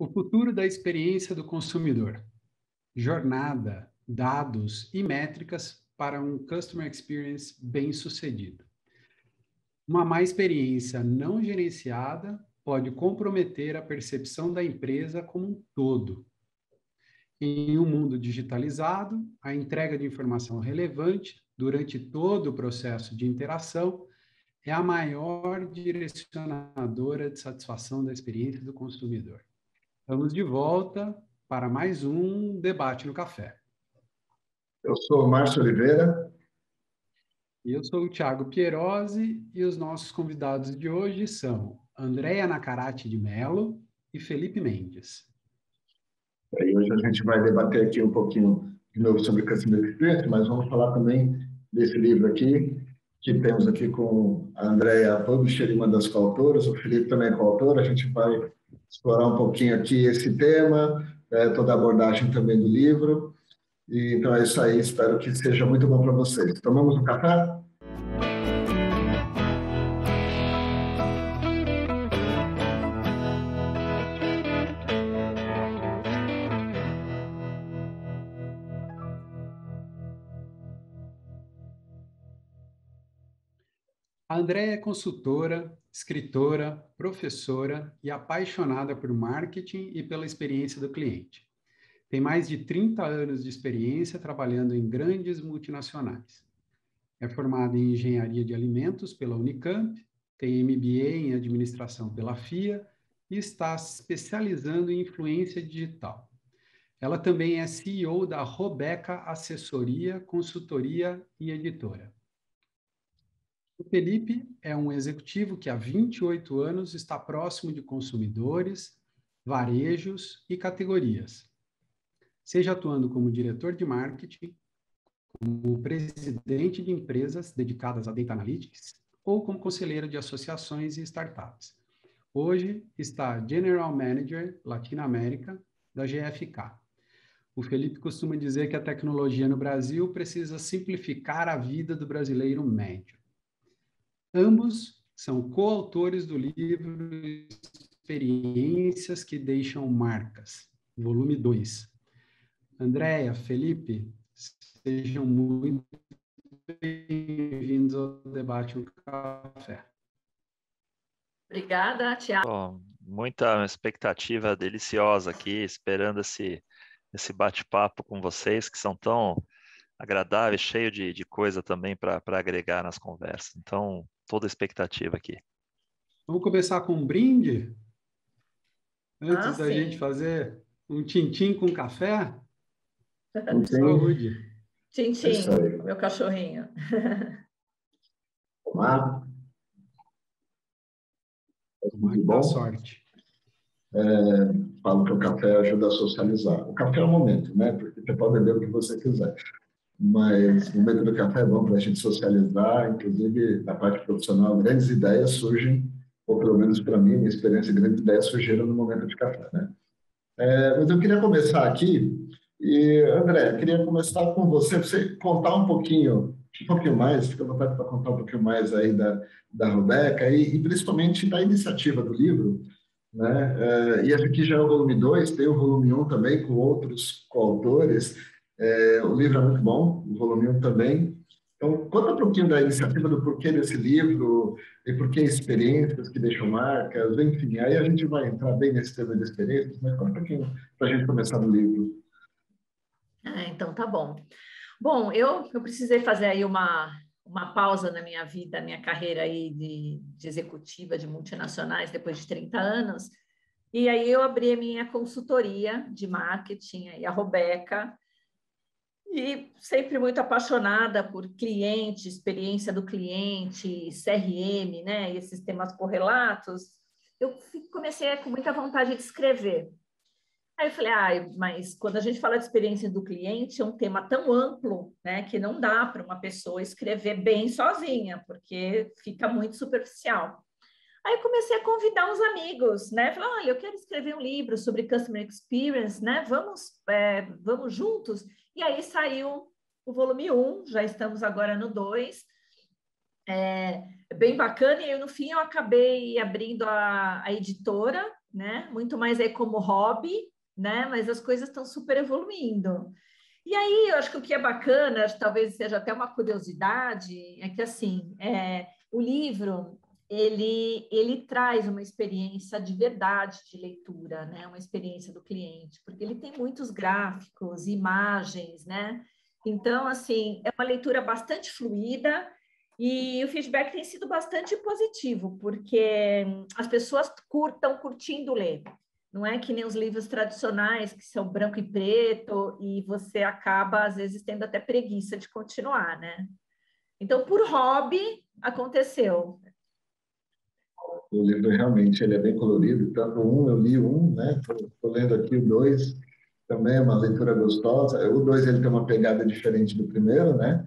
O futuro da experiência do consumidor. Jornada, dados e métricas para um customer experience bem-sucedido. Uma má experiência não gerenciada pode comprometer a percepção da empresa como um todo. Em um mundo digitalizado, a entrega de informação relevante durante todo o processo de interação é a maior direcionadora de satisfação da experiência do consumidor. Estamos de volta para mais um debate no café. Eu sou o Márcio Oliveira. E eu sou o Thiago Pierosi e os nossos convidados de hoje são Andréia Nacarate de Mello e Felipe Mendes. E hoje a gente vai debater aqui um pouquinho de novo sobre Customer Experience, mas vamos falar também desse livro aqui, que temos aqui com a Andréia Publisher, uma das coautoras, o Felipe também é coautor, a gente vai explorar um pouquinho aqui esse tema, né, toda a abordagem também do livro, e, então é isso aí, espero que seja muito bom para vocês. Tomamos um café? A Andréia é consultora, escritora, professora e apaixonada por marketing e pela experiência do cliente. Tem mais de 30 anos de experiência trabalhando em grandes multinacionais. É formada em engenharia de alimentos pela Unicamp, tem MBA em administração pela FIA e está se especializando em influência digital. Ela também é CEO da Robeca Assessoria, Consultoria e Editora. O Felipe é um executivo que há 28 anos está próximo de consumidores, varejos e categorias, seja atuando como diretor de marketing, como presidente de empresas dedicadas a data analytics ou como conselheiro de associações e startups. Hoje está General Manager Latinoamérica da GFK. O Felipe costuma dizer que a tecnologia no Brasil precisa simplificar a vida do brasileiro médio. Ambos são coautores do livro Experiências que Deixam Marcas, volume 2. Andréia, Felipe, sejam muito bem-vindos ao debate no café. Obrigada, Tiago. muita expectativa deliciosa aqui, esperando esse, esse bate-papo com vocês, que são tão agradáveis, cheio de, de coisa também para agregar nas conversas. Então, toda a expectativa aqui. Vamos começar com um brinde? Antes ah, da sim. gente fazer um tintim com café? Saúde. Tintim, é meu cachorrinho. Tomar. Muito bom. sorte. É, falo que o café ajuda a socializar. O café é o momento, né? Porque você pode beber o que você quiser mas o momento do café é bom para a gente socializar, inclusive na parte profissional, grandes ideias surgem, ou pelo menos para mim, minha experiência, grandes ideias surgiram no momento de café, né? É, mas eu queria começar aqui, e André, queria começar com você, você contar um pouquinho, um pouquinho mais, fica à vontade para contar um pouquinho mais aí da, da Robeca e, e principalmente da iniciativa do livro, né? É, e esse aqui já é o volume 2, tem o volume 1 um também com outros coautores, é, o livro é muito bom, o volume 1 também. Então, conta um pouquinho da iniciativa, do porquê desse livro, e porquê experiências que deixam marcas, enfim, aí a gente vai entrar bem nesse tema de experiências, mas conta um pouquinho para a gente começar no livro. Ah, então tá bom. Bom, eu, eu precisei fazer aí uma, uma pausa na minha vida, minha carreira aí de, de executiva de multinacionais depois de 30 anos, e aí eu abri a minha consultoria de marketing, aí a Robeca, e sempre muito apaixonada por cliente, experiência do cliente, CRM, né, e esses temas correlatos, eu comecei com muita vontade de escrever. Aí eu falei, ah, mas quando a gente fala de experiência do cliente, é um tema tão amplo, né, que não dá para uma pessoa escrever bem sozinha, porque fica muito superficial. Aí comecei a convidar uns amigos, né? Falei, olha, eu quero escrever um livro sobre customer experience, né? Vamos, é, vamos juntos. E aí saiu o volume 1, já estamos agora no 2. É, bem bacana, e aí, no fim eu acabei abrindo a, a editora, né? Muito mais aí como hobby, né? Mas as coisas estão super evoluindo. E aí, eu acho que o que é bacana, talvez seja até uma curiosidade, é que assim, é, o livro ele, ele traz uma experiência de verdade de leitura, né? Uma experiência do cliente, porque ele tem muitos gráficos, imagens, né? Então, assim, é uma leitura bastante fluida e o feedback tem sido bastante positivo, porque as pessoas curtam curtindo ler. Não é que nem os livros tradicionais, que são branco e preto, e você acaba, às vezes, tendo até preguiça de continuar, né? Então, por hobby, aconteceu. O livro realmente ele é bem colorido. Tanto um, eu li um, né? Estou lendo aqui o dois, também é uma leitura gostosa. O dois ele tem uma pegada diferente do primeiro, né?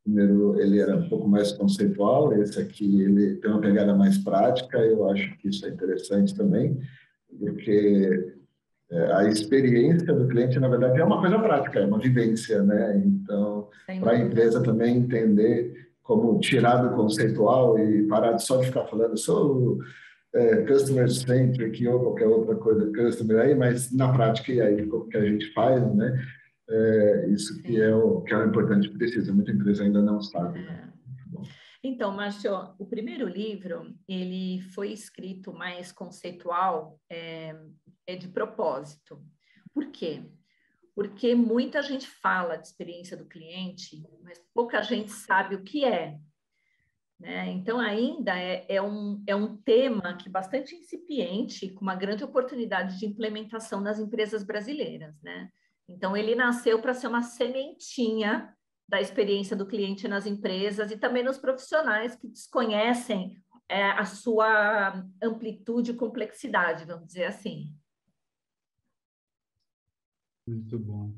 O primeiro ele era um pouco mais conceitual, esse aqui ele tem uma pegada mais prática. Eu acho que isso é interessante também porque é, a experiência do cliente, na verdade, é uma coisa prática, é uma vivência, né? Então, para a empresa também entender como tirar do conceitual e parar só de ficar falando sou é, customer centric ou qualquer outra coisa customer aí, mas na prática e aí como que a gente faz, né? É, isso que é o que é o importante precisa. Muita empresa ainda não sabe. Né? Então, Márcio, o primeiro livro ele foi escrito mais conceitual, é, é de propósito. Por quê? Porque muita gente fala de experiência do cliente, mas pouca gente sabe o que é. Né? Então, ainda é, é, um, é um tema que é bastante incipiente, com uma grande oportunidade de implementação nas empresas brasileiras. Né? Então, ele nasceu para ser uma sementinha da experiência do cliente nas empresas e também nos profissionais que desconhecem é, a sua amplitude e complexidade, vamos dizer assim. Muito bom.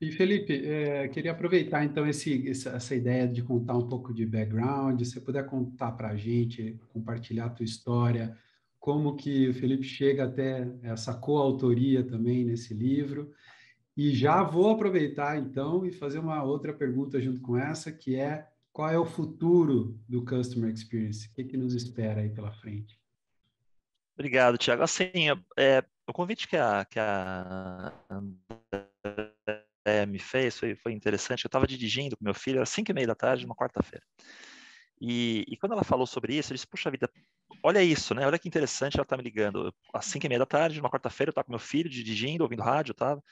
E Felipe, é, queria aproveitar então esse, essa ideia de contar um pouco de background, se você puder contar para a gente, compartilhar a tua história, como que o Felipe chega até essa coautoria também nesse livro, e já vou aproveitar então e fazer uma outra pergunta junto com essa, que é qual é o futuro do Customer Experience? O que, que nos espera aí pela frente? Obrigado, Tiago. Assim, é, o convite que a, que a André me fez foi, foi interessante. Eu estava dirigindo com meu filho, era 5 e meia da tarde, uma quarta-feira. E, e, quando ela falou sobre isso, eu disse, puxa vida, olha isso, né? Olha que interessante, ela está me ligando às 5 e meia da tarde, uma quarta-feira, eu estava com meu filho dirigindo, ouvindo rádio, estava.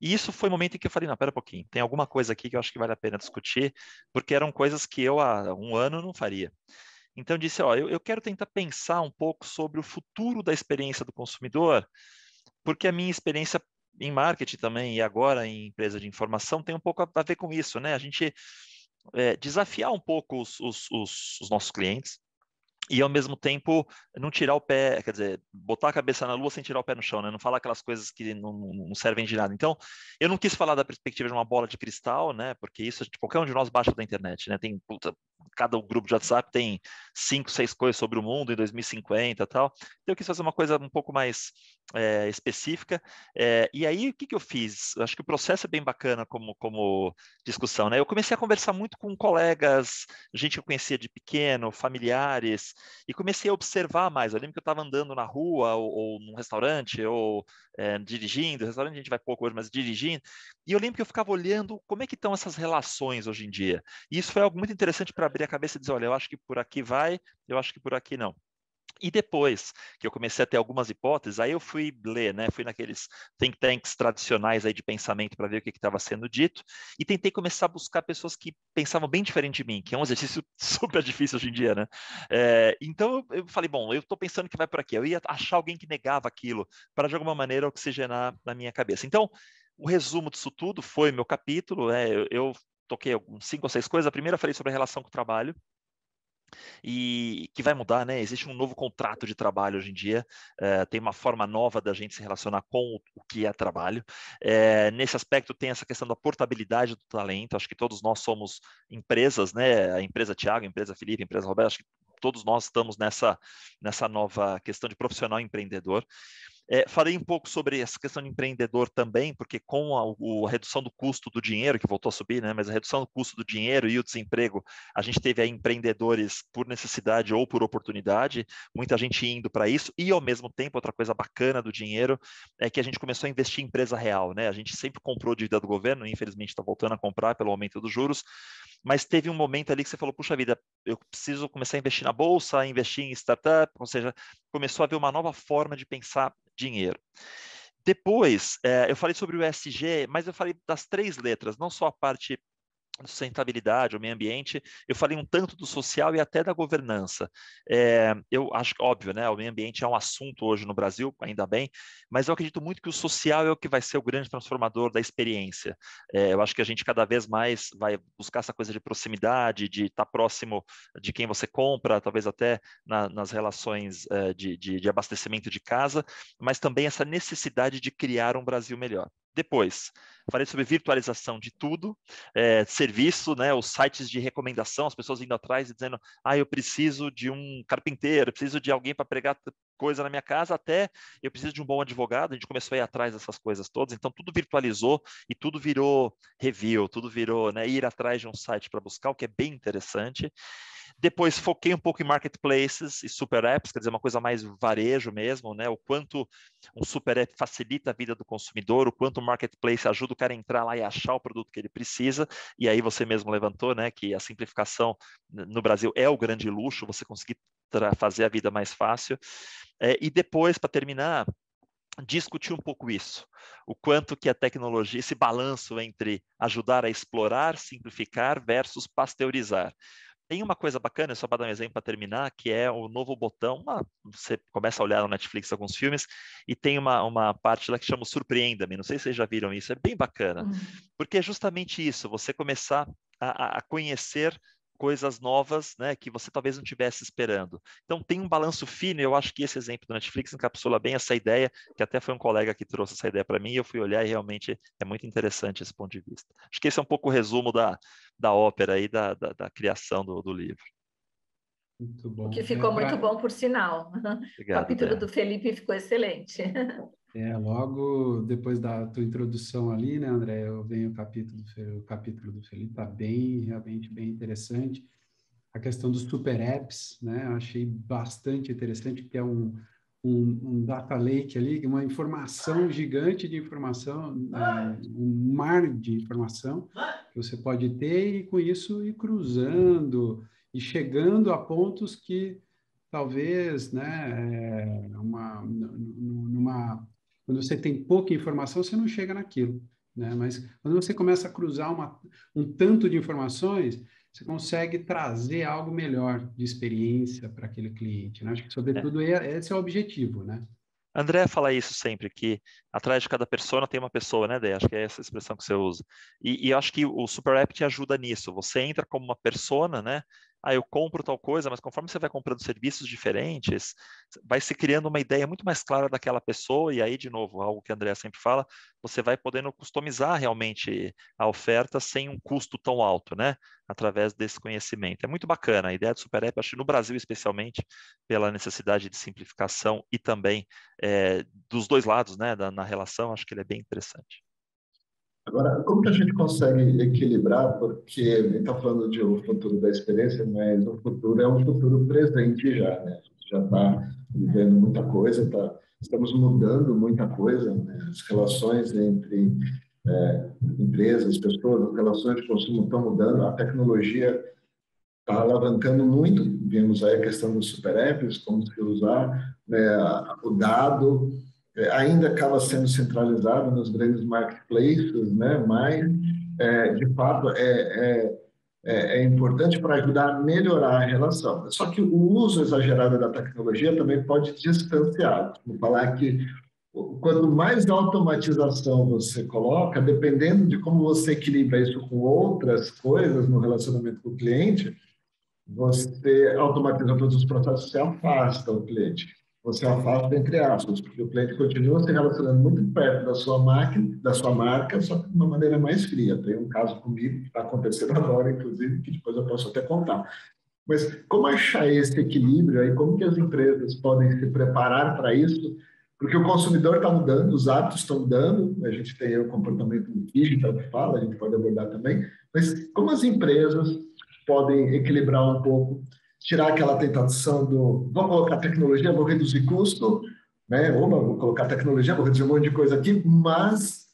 E isso foi o momento em que eu falei, não, pera um pouquinho, tem alguma coisa aqui que eu acho que vale a pena discutir, porque eram coisas que eu há um ano não faria. Então, disse, ó, eu, eu quero tentar pensar um pouco sobre o futuro da experiência do consumidor, porque a minha experiência em marketing também e agora em empresa de informação tem um pouco a, a ver com isso, né? A gente é, desafiar um pouco os, os, os, os nossos clientes, e ao mesmo tempo não tirar o pé, quer dizer, botar a cabeça na lua sem tirar o pé no chão, né? Não falar aquelas coisas que não, não, servem de nada. Então, eu não quis falar da perspectiva de uma bola de cristal, né? Porque isso qualquer um de nós baixa da internet, né? Tem puta, cada grupo de WhatsApp tem cinco, seis coisas sobre o mundo em 2050 e tal. Então, eu quis fazer uma coisa um pouco mais é, específica. É, e aí, o que, que eu fiz? Eu acho que o processo é bem bacana como, como discussão, né? Eu comecei a conversar muito com colegas, gente que eu conhecia de pequeno, familiares, e comecei a observar mais. Eu lembro que eu estava andando na rua ou, ou num restaurante ou é, dirigindo, restaurante a gente vai pouco hoje, mas dirigindo, e eu lembro que eu ficava olhando como é que estão essas relações hoje em dia. E isso foi algo muito interessante para abrir a cabeça e dizer, olha, eu acho que por aqui vai, eu acho que por aqui não. E depois que eu comecei a ter algumas hipóteses, aí eu fui ler, né? Fui naqueles think tanks tradicionais aí de pensamento para ver o que estava sendo dito e tentei começar a buscar pessoas que pensavam bem diferente de mim, que é um exercício super difícil hoje em dia, né? É, então eu falei, bom, eu estou pensando que vai por aqui. Eu ia achar alguém que negava aquilo para de alguma maneira oxigenar na minha cabeça. Então o resumo disso tudo foi meu capítulo. Né? Eu, eu toquei cinco ou seis coisas. A primeira falei sobre a relação com o trabalho e que vai mudar, né? Existe um novo contrato de trabalho hoje em dia, é, tem uma forma nova da gente se relacionar com o, que é trabalho. É, nesse aspecto tem essa questão da portabilidade do talento. Acho que todos nós somos empresas, né? A empresa Tiago, a empresa Felipe, a empresa Roberto. Acho que todos nós estamos nessa nessa nova questão de profissional empreendedor. É, falei um pouco sobre essa questão de empreendedor também, porque com a, a, redução do custo do dinheiro, que voltou a subir, né, mas a redução do custo do dinheiro e o desemprego, a gente teve aí empreendedores por necessidade ou por oportunidade, muita gente indo para isso, e ao mesmo tempo, outra coisa bacana do dinheiro é que a gente começou a investir em empresa real, né? A gente sempre comprou dívida do governo, infelizmente está voltando a comprar pelo aumento dos juros, mas teve um momento ali que você falou, puxa vida, eu preciso começar a investir na bolsa, investir em startup, ou seja, começou a haver uma nova forma de pensar dinheiro. Depois, é, eu falei sobre o ESG, mas eu falei das três letras, não só a parte sustentabilidade, o meio ambiente, eu falei um tanto do social e até da governança. É, eu acho óbvio, né, o meio ambiente é um assunto hoje no Brasil, ainda bem, mas eu acredito muito que o social é o que vai ser o grande transformador da experiência. É, eu acho que a gente cada vez mais vai buscar essa coisa de proximidade, de estar próximo de quem você compra, talvez até na, nas relações é, de, de, de abastecimento de casa, mas também essa necessidade de criar um Brasil melhor. Depois, falei sobre virtualização de tudo, é, serviço, né, os sites de recomendação, as pessoas indo atrás e dizendo, ah, eu preciso de um carpinteiro, eu preciso de alguém para pregar coisa na minha casa, até eu preciso de um bom advogado, a gente começou a ir atrás dessas coisas todas, então tudo virtualizou e tudo virou review, tudo virou né, ir atrás de um site para buscar, o que é bem interessante. Depois foquei um pouco em marketplaces e super apps, quer dizer, uma coisa mais varejo mesmo, né? O quanto um super app facilita a vida do consumidor, o quanto o marketplace ajuda o cara a entrar lá e achar o produto que ele precisa. E aí você mesmo levantou, né, que a simplificação no Brasil é o grande luxo, você conseguir fazer a vida mais fácil. É, e depois, para terminar, discutir um pouco isso, o quanto que a tecnologia, esse balanço entre ajudar a explorar, simplificar versus pasteurizar. Tem uma coisa bacana, só para dar um exemplo para terminar, que é o novo botão. Uma, você começa a olhar no Netflix alguns filmes e tem uma, uma parte lá que chama Surpreenda-me. Não sei se vocês já viram isso, é bem bacana. Uhum. Porque é justamente isso, você começar a, a conhecer coisas novas, né, que você talvez não tivesse esperando. Então tem um balanço fino, eu acho que esse exemplo do Netflix encapsula bem essa ideia, que até foi um colega que trouxe essa ideia para mim, e eu fui olhar e realmente é muito interessante esse ponto de vista. Acho que esse é um pouco o resumo da, da ópera e da, da, da criação do, do livro. Muito bom. O que ficou é pra... muito bom, por sinal. Obrigado, o capítulo do Felipe ficou excelente. É, logo depois da tua introdução ali, né, André, eu venho o capítulo do, o capítulo do Felipe, está bem, realmente bem interessante. A questão dos super apps, né, eu achei bastante interessante, porque é um, um, um, data lake ali, uma informação gigante de informação, é, um mar de informação que você pode ter e com isso ir cruzando e chegando a pontos que talvez, né, é, uma, numa quando você tem pouca informação, você não chega naquilo. Né? Mas quando você começa a cruzar uma, um tanto de informações, você consegue trazer algo melhor de experiência para aquele cliente. Né? Acho que, sobretudo, é. esse é o objetivo. Né? André fala isso sempre, que atrás de cada persona tem uma pessoa, né, Dê? Acho que é essa expressão que você usa. E, e eu acho que o Super App te ajuda nisso. Você entra como uma persona, né? Ah, eu compro tal coisa, mas conforme você vai comprando serviços diferentes, vai se criando uma ideia muito mais clara daquela pessoa, e aí, de novo, algo que a Andrea sempre fala, você vai podendo customizar realmente a oferta sem um custo tão alto, né? Através desse conhecimento. É muito bacana. A ideia do Super App, acho que no Brasil especialmente, pela necessidade de simplificação e também é, dos dois lados, né, da, na relação, acho que ele é bem interessante. Agora, como que a gente consegue equilibrar? Porque ele está falando de um futuro da experiência, mas o futuro é um futuro presente já, né? A gente já está vivendo muita coisa, tá, estamos mudando muita coisa, né? as relações entre é, empresas, pessoas, as relações de consumo estão mudando, a tecnologia está alavancando muito, vimos aí a questão dos super apps, como se usar né, o dado, ainda acaba sendo centralizado nos grandes marketplaces, né? mas, é, de fato, é, é, é, é importante para ajudar a melhorar a relação. Só que o uso exagerado da tecnologia também pode distanciar. Vou falar que quanto mais automatização você coloca, dependendo de como você equilibra isso com outras coisas no relacionamento com o cliente, você automatizando todos os processos, você afasta o cliente você afasta entre aspas, porque o cliente continua se relacionando muito perto da sua máquina, da sua marca, só que de uma maneira mais fria. Tem um caso comigo que está acontecendo agora, inclusive, que depois eu posso até contar. Mas como achar esse equilíbrio aí? Como que as empresas podem se preparar para isso? Porque o consumidor está mudando, os hábitos estão mudando, a gente tem o comportamento digital que fala, a gente pode abordar também, mas como as empresas podem equilibrar um pouco, tirar aquela tentação do vou colocar tecnologia, vou reduzir custo, né? Ou vou colocar tecnologia, vou reduzir um monte de coisa aqui, mas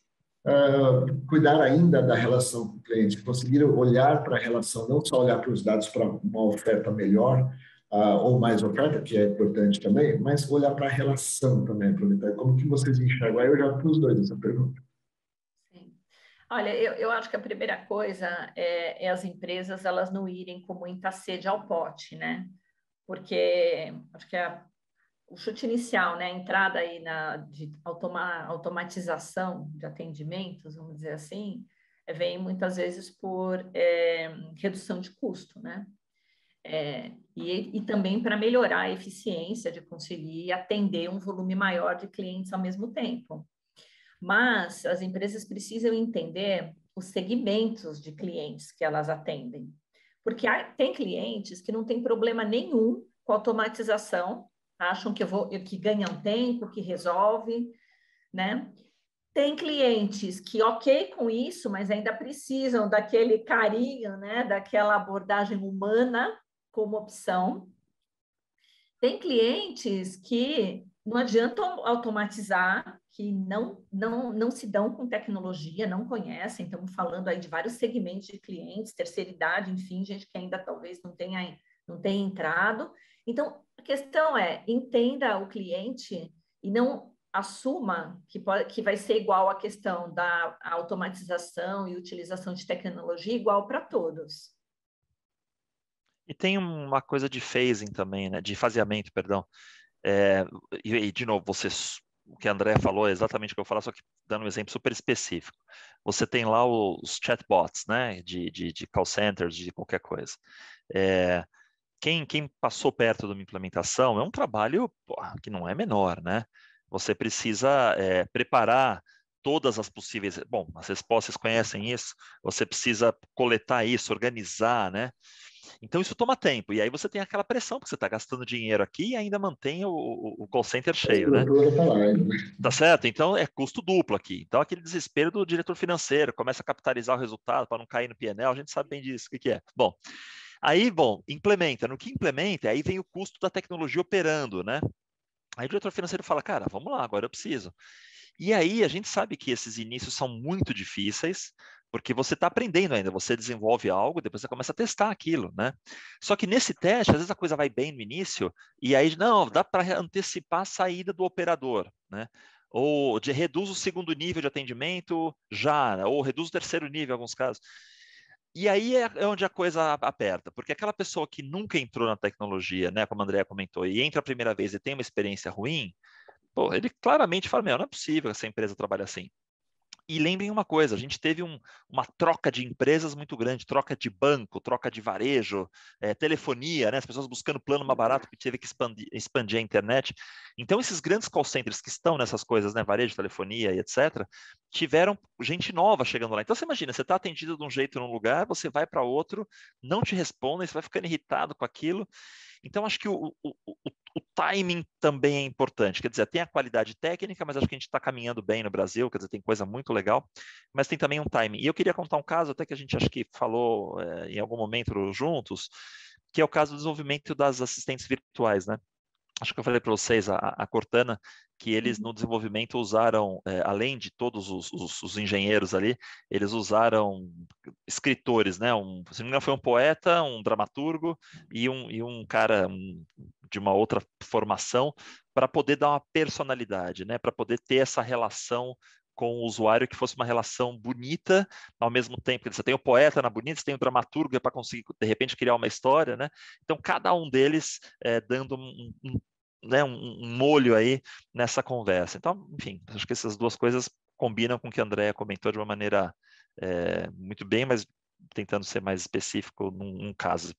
uh, cuidar ainda da relação com o cliente, conseguir olhar para a relação, não só olhar para os dados para uma oferta melhor, uh, ou mais oferta, que é importante também, mas olhar para a relação também, aproveitar. Como que vocês enxergam? Aí eu já os dois essa pergunta. Olha, eu, eu acho que a primeira coisa é, é as empresas elas não irem com muita sede ao pote, né? Porque acho que a o chute inicial, né, a entrada aí na de automa, automatização de atendimentos, vamos dizer assim, é, vem muitas vezes por é, redução de custo, né? É, e, e também para melhorar a eficiência de conseguir atender um volume maior de clientes ao mesmo tempo. Mas as empresas precisam entender os segmentos de clientes que elas atendem. Porque há, tem clientes que não tem problema nenhum com automatização acham que, vou, que ganham tempo, que resolve, né? Tem clientes que ok com isso, mas ainda precisam daquele carinho, né? Daquela abordagem humana como opção. Tem clientes que não adianta automatizar, que não, não, não se dão com tecnologia, não conhecem, estamos falando aí de vários segmentos de clientes, terceira idade, enfim, gente que ainda talvez não tenha, não tenha entrado. Então, a questão é, entenda o cliente e não assuma que, pode, que vai ser igual a questão da automatização e utilização de tecnologia igual para todos. E tem uma coisa de phasing também, né? de faseamento, perdão. É, e, e, de novo, você, o que a André falou é exatamente o que eu falo, só que dando um exemplo super específico. Você tem lá os chatbots, né, de, de, de call centers, de qualquer coisa. É, quem, quem passou perto de uma implementação é um trabalho que não é menor, né? Você precisa é, preparar todas as possíveis. Bom, as respostas conhecem isso. Você precisa coletar isso, organizar, né? Então isso toma tempo. E aí você tem aquela pressão, porque você está gastando dinheiro aqui e ainda mantém o, o, call center cheio, né? Tá certo? Então é custo duplo aqui. Então aquele desespero do diretor financeiro começa a capitalizar o resultado para não cair no PNL, a gente sabe bem disso, o que, que é. Bom, Aí, bom, implementa. No que implementa, aí vem o custo da tecnologia operando, né? Aí o diretor financeiro fala, cara, vamos lá, agora eu preciso. E aí a gente sabe que esses inícios são muito difíceis, porque você está aprendendo ainda, você desenvolve algo, depois você começa a testar aquilo, né? Só que nesse teste, às vezes a coisa vai bem no início, e aí, não, dá para antecipar a saída do operador, né? Ou de, reduz o segundo nível de atendimento já, ou reduz o terceiro nível em alguns casos. E aí é, é onde a coisa aperta, porque aquela pessoa que nunca entrou na tecnologia, né, como a Andrea comentou, e entra a primeira vez e tem uma experiência ruim, pô, ele claramente fala, meu, não é possível essa empresa trabalhe assim. E lembrem uma coisa: a gente teve um, uma troca de empresas muito grande, troca de banco, troca de varejo, é, telefonia, né? as pessoas buscando plano mais barato que teve que expandir, expandir, a internet. Então, esses grandes call centers que estão nessas coisas, né? varejo, telefonia e etc., tiveram gente nova chegando lá. Então, você imagina, você está atendido de um jeito num lugar, você vai para outro, não te respondem, você vai ficando irritado com aquilo. Então, acho que o, o, o, timing também é importante. Quer dizer, tem a qualidade técnica, mas acho que a gente está caminhando bem no Brasil, quer dizer, tem coisa muito legal, mas tem também um timing. E eu queria contar um caso, até que a gente acho que falou é, em algum momento juntos, que é o caso do desenvolvimento das assistentes virtuais, né? Acho que eu falei para vocês, a, a, Cortana, que eles uhum. no desenvolvimento usaram, é, além de todos os, os, os, engenheiros ali, eles usaram escritores, né? Um, se não me engano, foi um poeta, um dramaturgo e um, e um cara um, de uma outra formação para poder dar uma personalidade, né? Para poder ter essa relação com o usuário que fosse uma relação bonita ao mesmo tempo. Você tem o poeta na bonita, você tem o dramaturgo é para conseguir, de repente, criar uma história, né? Então, cada um deles é, dando um, um, né, um, molho aí nessa conversa. Então, enfim, acho que essas duas coisas combinam com o que a Andrea comentou de uma maneira é, muito bem, mas tentando ser mais específico num, num caso.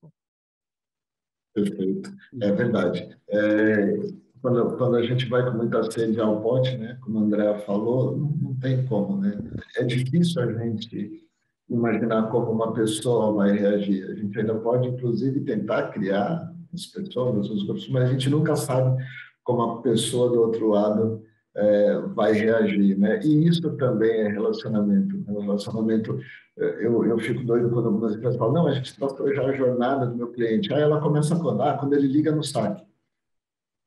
Perfeito, é verdade. É, quando, quando a gente vai com muita sede ao pote, né, como a Andrea falou, não, não tem como, né? É difícil a gente imaginar como uma pessoa vai reagir. A gente ainda pode, inclusive, tentar criar as pessoas, os grupos, mas a gente nunca sabe como a pessoa do outro lado é, vai reagir, né? E isso também é relacionamento. Né? Relacionamento, é, eu, eu fico doido quando algumas empresas falam, não, a gente tratou já a jornada do meu cliente. Aí ela começa a contar quando ele liga no saque.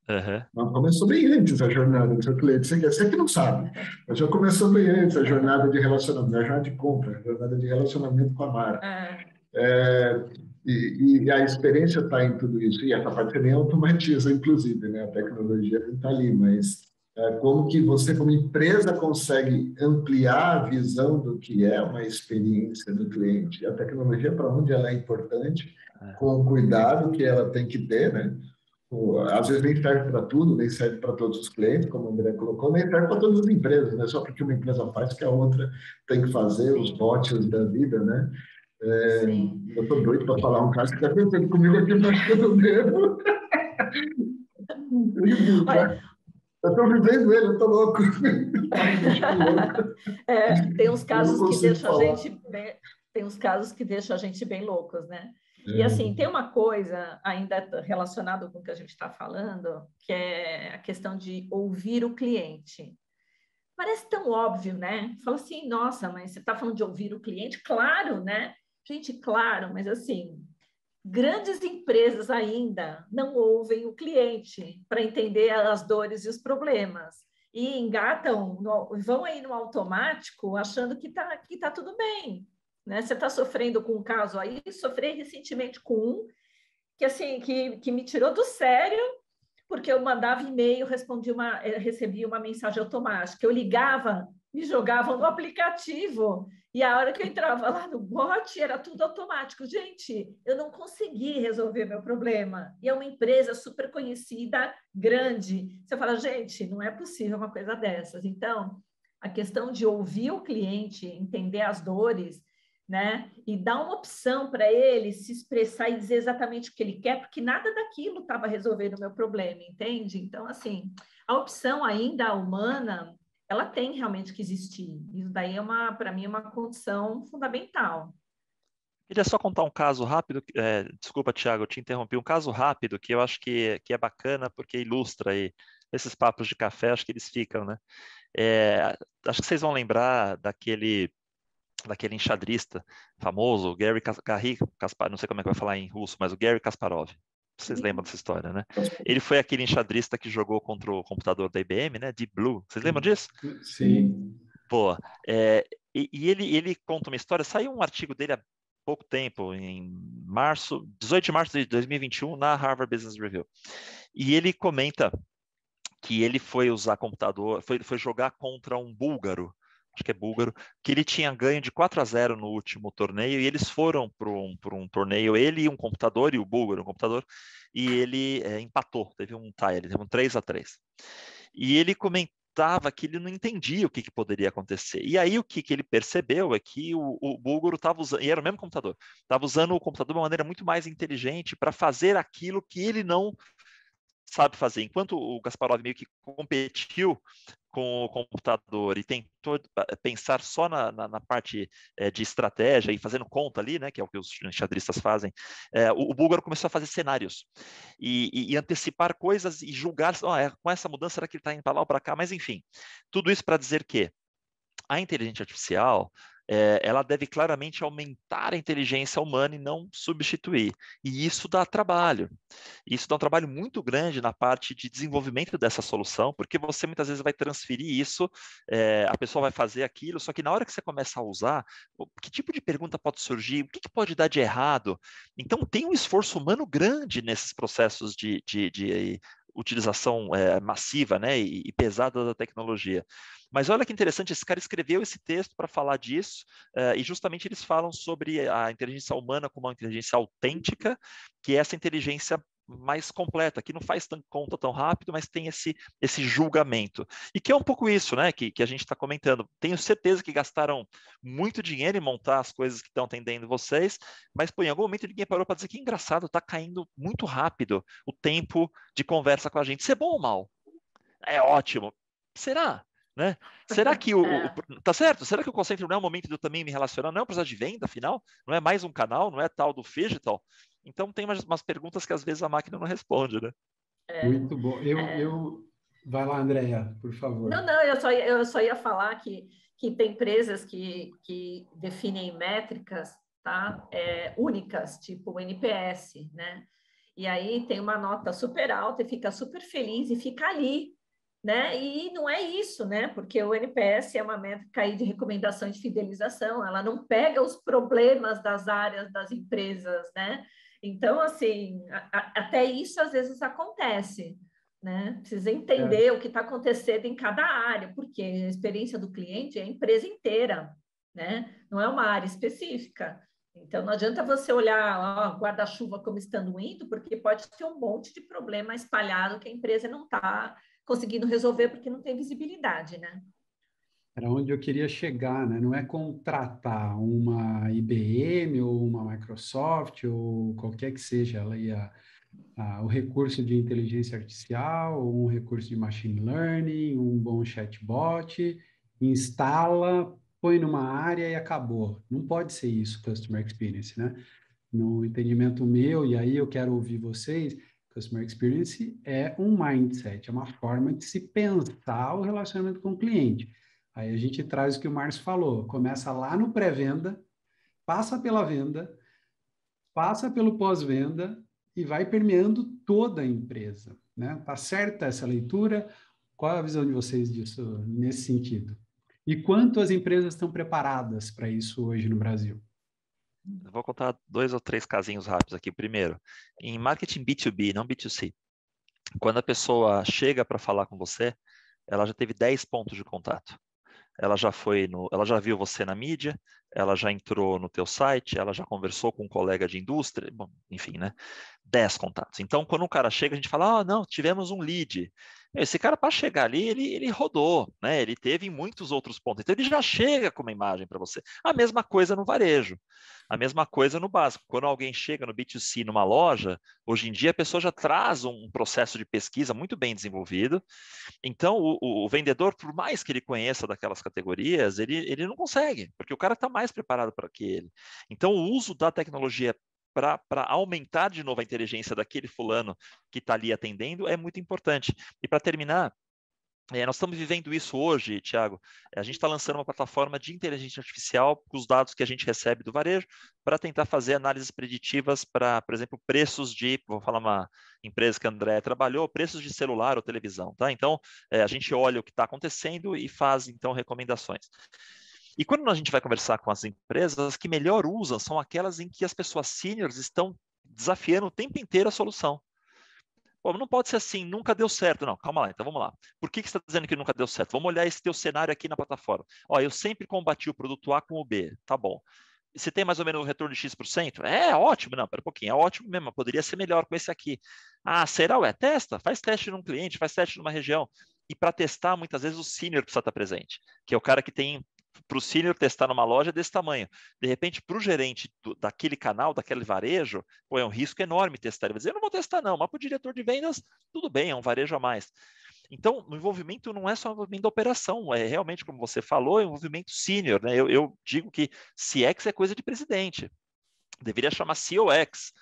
Uhum. Mas começou bem antes a jornada do seu cliente. Você, você que não sabe, mas já começou bem antes a jornada de relacionamento, a jornada de compra, a jornada de relacionamento com a marca. É, é e, e, a experiência está em tudo isso. E essa parte nem automatiza, inclusive, né? A tecnologia está ali, mas é, como que você, como empresa, consegue ampliar a visão do que é uma experiência do cliente. A tecnologia, para onde ela é importante, é. com o cuidado que ela tem que ter, né? Às vezes nem serve para tudo, nem serve para todos os clientes, como o André colocou, nem serve para todas as empresas, né? Só porque uma empresa faz que a outra tem que fazer, os bots da vida, né? É, eu estou doido para falar um caso que está pensando comigo aqui, mas eu não devo. Olha, eu estou vivendo ele, eu estou louco. é, tem uns casos que deixam falar. a gente bem, tem uns casos que deixam a gente bem loucos, né? É. E assim, tem uma coisa ainda relacionada com o que a gente está falando, que é a questão de ouvir o cliente. Parece tão óbvio, né? Fala assim, nossa, mas você está falando de ouvir o cliente? Claro, né? Gente, claro, mas assim, grandes empresas ainda não ouvem o cliente para entender as dores e os problemas e engatam, vão aí no automático achando que está que tá tudo bem. Né? Você está sofrendo com um caso aí, sofri recentemente com um que assim que, que me tirou do sério porque eu mandava e-mail, respondia uma, eh, recebia uma mensagem automática, eu ligava, me jogavam no aplicativo e a hora que eu entrava lá no bot, era tudo automático. Gente, eu não consegui resolver meu problema. E é uma empresa super conhecida, grande. Você fala, gente, não é possível uma coisa dessas. Então, a questão de ouvir o cliente, entender as dores, né? E dar uma opção para ele se expressar e dizer exatamente o que ele quer, porque nada daquilo estava resolvendo o meu problema, entende? Então, assim, a opção ainda humana ela tem realmente que existir. Isso daí é uma, para mim, é uma condição fundamental. Queria só contar um caso rápido, é, desculpa, Tiago, eu te interrompi, um caso rápido que eu acho que, que é bacana porque ilustra aí esses papos de café, acho que eles ficam, né? É, acho que vocês vão lembrar daquele daquele enxadrista famoso, Gary Kasparov, não sei como é que vai falar em russo, mas o Gary Kasparov. Vocês lembram dessa história, né? Ele foi aquele enxadrista que jogou contra o computador da IBM, né? Deep Blue. Vocês lembram disso? Sim. Boa. É, e, e ele, ele conta uma história. Saiu um artigo dele há pouco tempo, em março, 18 de março de 2021, na Harvard Business Review. E ele comenta que ele foi usar computador, foi, foi jogar contra um búlgaro acho que é búlgaro, que ele tinha ganho de 4 a 0 no último torneio e eles foram para um, um torneio, ele e um computador e o búlgaro, um computador, e ele é, empatou, teve um tie, ele teve um 3 a 3 E ele comentava que ele não entendia o que, que poderia acontecer. E aí o que, que ele percebeu é que o, o búlgaro estava usando, e era o mesmo computador, estava usando o computador de uma maneira muito mais inteligente para fazer aquilo que ele não sabe fazer. Enquanto o Gasparov meio que competiu com o computador e tentou eh, pensar só na, na, na parte é, de estratégia e fazendo conta ali, né, que é o que os xadristas fazem, é, o, o búlgaro começou a fazer cenários e, e, e antecipar coisas e julgar, oh, é, com essa mudança será que ele está indo para lá ou para cá, mas enfim, tudo isso para dizer que a inteligência artificial é, ela deve claramente aumentar a inteligência humana e não substituir. E isso dá trabalho. Isso dá um trabalho muito grande na parte de desenvolvimento dessa solução, porque você muitas vezes vai transferir isso, é, a pessoa vai fazer aquilo, só que na hora que você começa a usar, que tipo de pergunta pode surgir? O que, que pode dar de errado? Então, tem um esforço humano grande nesses processos de, de, de utilização é, massiva né, e, e, pesada da tecnologia. Mas olha que interessante, esse cara escreveu esse texto para falar disso, uh, e justamente eles falam sobre a inteligência humana como uma inteligência autêntica, que é essa inteligência mais completa, que não faz tão, conta tão rápido, mas tem esse, esse julgamento. E que é um pouco isso, né, que, que a gente está comentando. Tenho certeza que gastaram muito dinheiro em montar as coisas que estão atendendo vocês, mas pô, em algum momento ninguém parou para dizer que engraçado, está caindo muito rápido o tempo de conversa com a gente. Isso é bom ou mal? É ótimo. Será? Né? Será que o, é. o, Tá certo? Será que o call não é o momento de eu também me relacionar? Não é um processo de venda, afinal? Não é mais um canal? Não é tal do digital? Então tem umas, umas, perguntas que às vezes a máquina não responde, né? É. Muito bom. Eu, é. eu, Vai lá, Andréia, por favor. Não, não, eu só, eu só ia falar que, que tem empresas que, que definem métricas tá? É, únicas, tipo o NPS, né? E aí tem uma nota super alta e fica super feliz e fica ali, né? E não é isso, né? Porque o NPS é uma métrica de recomendação de fidelização, ela não pega os problemas das áreas das empresas, né? Então, assim, a, a, até isso às vezes acontece, né? Precisa entender é. o que está acontecendo em cada área, porque a experiência do cliente é a empresa inteira, né? Não é uma área específica. Então, não adianta você olhar guarda-chuva como estando indo, porque pode ter um monte de problema espalhado que a empresa não está conseguindo resolver porque não tem visibilidade, né? Era onde eu queria chegar, né? Não é contratar uma IBM ou uma Microsoft ou qualquer que seja ali a, a, o recurso de inteligência artificial, um recurso de machine learning, um bom chatbot, instala, põe numa área e acabou. Não pode ser isso, customer experience, né? No entendimento meu, e aí eu quero ouvir vocês, Customer Experience é um mindset, é uma forma de se pensar o relacionamento com o cliente. Aí a gente traz o que o Márcio falou, começa lá no pré-venda, passa pela venda, passa pelo pós-venda e vai permeando toda a empresa. Né? Tá certa essa leitura? Qual é a visão de vocês disso nesse sentido? E quanto as empresas estão preparadas para isso hoje no Brasil? Vou contar dois ou três casinhos rápidos aqui. Primeiro, em marketing B2B, não B2C, quando a pessoa chega para falar com você, ela já teve 10 pontos de contato. Ela já foi no, ela já viu você na mídia, ela já entrou no teu site, ela já conversou com um colega de indústria, bom, enfim, né? 10 contatos. Então, quando um cara chega, a gente fala: "Ah, não, tivemos um lead". Esse cara, para chegar ali, ele, ele rodou, né? Ele teve em muitos outros pontos. Então, ele já chega com uma imagem para você. A mesma coisa no varejo. A mesma coisa no básico. Quando alguém chega no B2C numa loja, hoje em dia a pessoa já traz um processo de pesquisa muito bem desenvolvido. Então, o, o, o vendedor, por mais que ele conheça daquelas categorias, ele, ele não consegue, porque o cara está mais preparado para que ele. Então, o uso da tecnologia para aumentar de novo a inteligência daquele fulano que está ali atendendo é muito importante. E para terminar, é, nós estamos vivendo isso hoje, Tiago. A gente está lançando uma plataforma de inteligência artificial com os dados que a gente recebe do varejo para tentar fazer análises preditivas para, por exemplo, preços de, vou falar uma empresa que a André trabalhou, preços de celular ou televisão. Tá? Então, é, a gente olha o que está acontecendo e faz, então, recomendações. E quando a gente vai conversar com as empresas, as que melhor usam são aquelas em que as pessoas seniors estão desafiando o tempo inteiro a solução. Pô, não pode ser assim, nunca deu certo. Não, calma lá, então vamos lá. Por que, que você está dizendo que nunca deu certo? Vamos olhar esse teu cenário aqui na plataforma. Ó, eu sempre combati o produto A com o B. Tá bom. Você tem mais ou menos um retorno de X%? É ótimo, não, pera um pouquinho, é ótimo mesmo, poderia ser melhor com esse aqui. Ah, será? Ué, testa, faz teste num cliente, faz teste numa região. E para testar, muitas vezes o senior precisa estar presente, que é o cara que tem para o senior testar numa loja desse tamanho. De repente, para o gerente do, daquele canal, daquele varejo, pô, é um risco enorme testar. Ele vai dizer, eu não vou testar não, mas para o diretor de vendas, tudo bem, é um varejo a mais. Então, o envolvimento não é só envolvimento da operação, é realmente, como você falou, é um envolvimento senior. Né? Eu, eu digo que CX é coisa de presidente. Deveria chamar COX,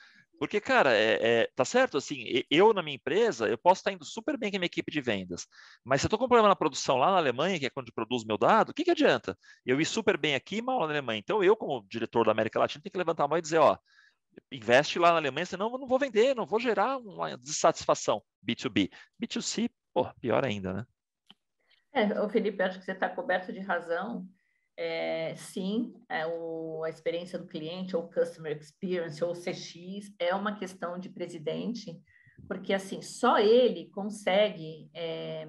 porque, cara, é, é, tá certo, assim, eu na minha empresa, eu posso estar indo super bem com a minha equipe de vendas, mas se eu estou com problema na produção lá na Alemanha, que é quando produz meu dado, o que, que adianta? Eu ir super bem aqui e mal na Alemanha. Então, eu, como diretor da América Latina, tenho que levantar a mão e dizer, ó, investe lá na Alemanha, senão eu não vou vender, não vou gerar uma dissatisfação B2B. B2C, pô, pior ainda, né? É, o Felipe, acho que você está coberto de razão é, sim, é o, a experiência do cliente, ou Customer Experience, ou CX, é uma questão de presidente, porque assim, só ele consegue é,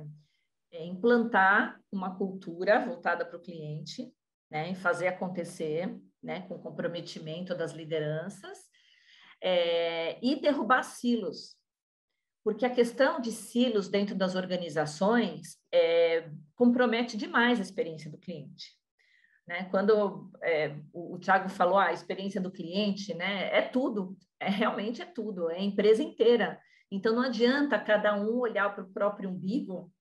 é implantar uma cultura voltada para o cliente, né, e fazer acontecer, né, com comprometimento das lideranças, é, e derrubar silos, porque a questão de silos dentro das organizações é, compromete demais a experiência do cliente. Né? Quando é, o, o Thiago falou ah, a experiência do cliente, né? é tudo, é realmente é tudo, é a empresa inteira. Então não adianta cada um olhar para o próprio umbigo,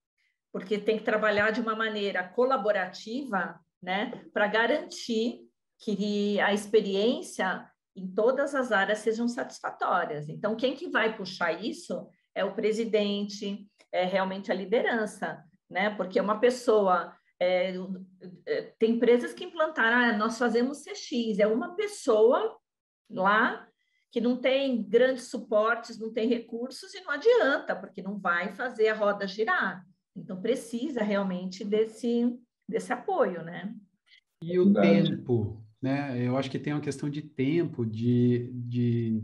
porque tem que trabalhar de uma maneira colaborativa, né, para garantir que a experiência em todas as áreas sejam satisfatórias. Então quem que vai puxar isso é o presidente, é realmente a liderança, né? Porque uma pessoa é, é tem empresas que implantaram, ah, nós fazemos CX, é uma pessoa lá que não tem grandes suportes, não tem recursos e não adianta, porque não vai fazer a roda girar. Então precisa realmente desse desse apoio, né? E o tempo, né? Eu acho que tem uma questão de tempo, de, de,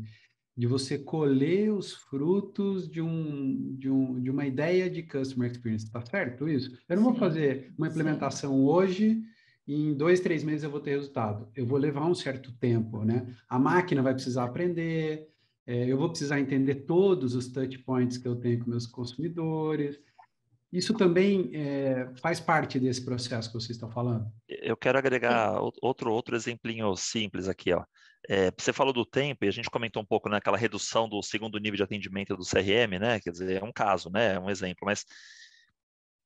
de você colher os frutos de, um, de, um, de uma ideia de customer experience, tá certo isso? Eu não sim, vou fazer uma implementação sim. hoje e em dois, três meses eu vou ter resultado. Eu vou levar um certo tempo, né? A máquina vai precisar aprender, é, eu vou precisar entender todos os touch points que eu tenho com meus consumidores, isso também é, faz parte desse processo que vocês estão falando? Eu quero agregar outro, outro exemplinho simples aqui. Ó. É, você falou do tempo e a gente comentou um pouco naquela né, redução do segundo nível de atendimento do CRM, né? Quer dizer, é um caso, né? É um exemplo, mas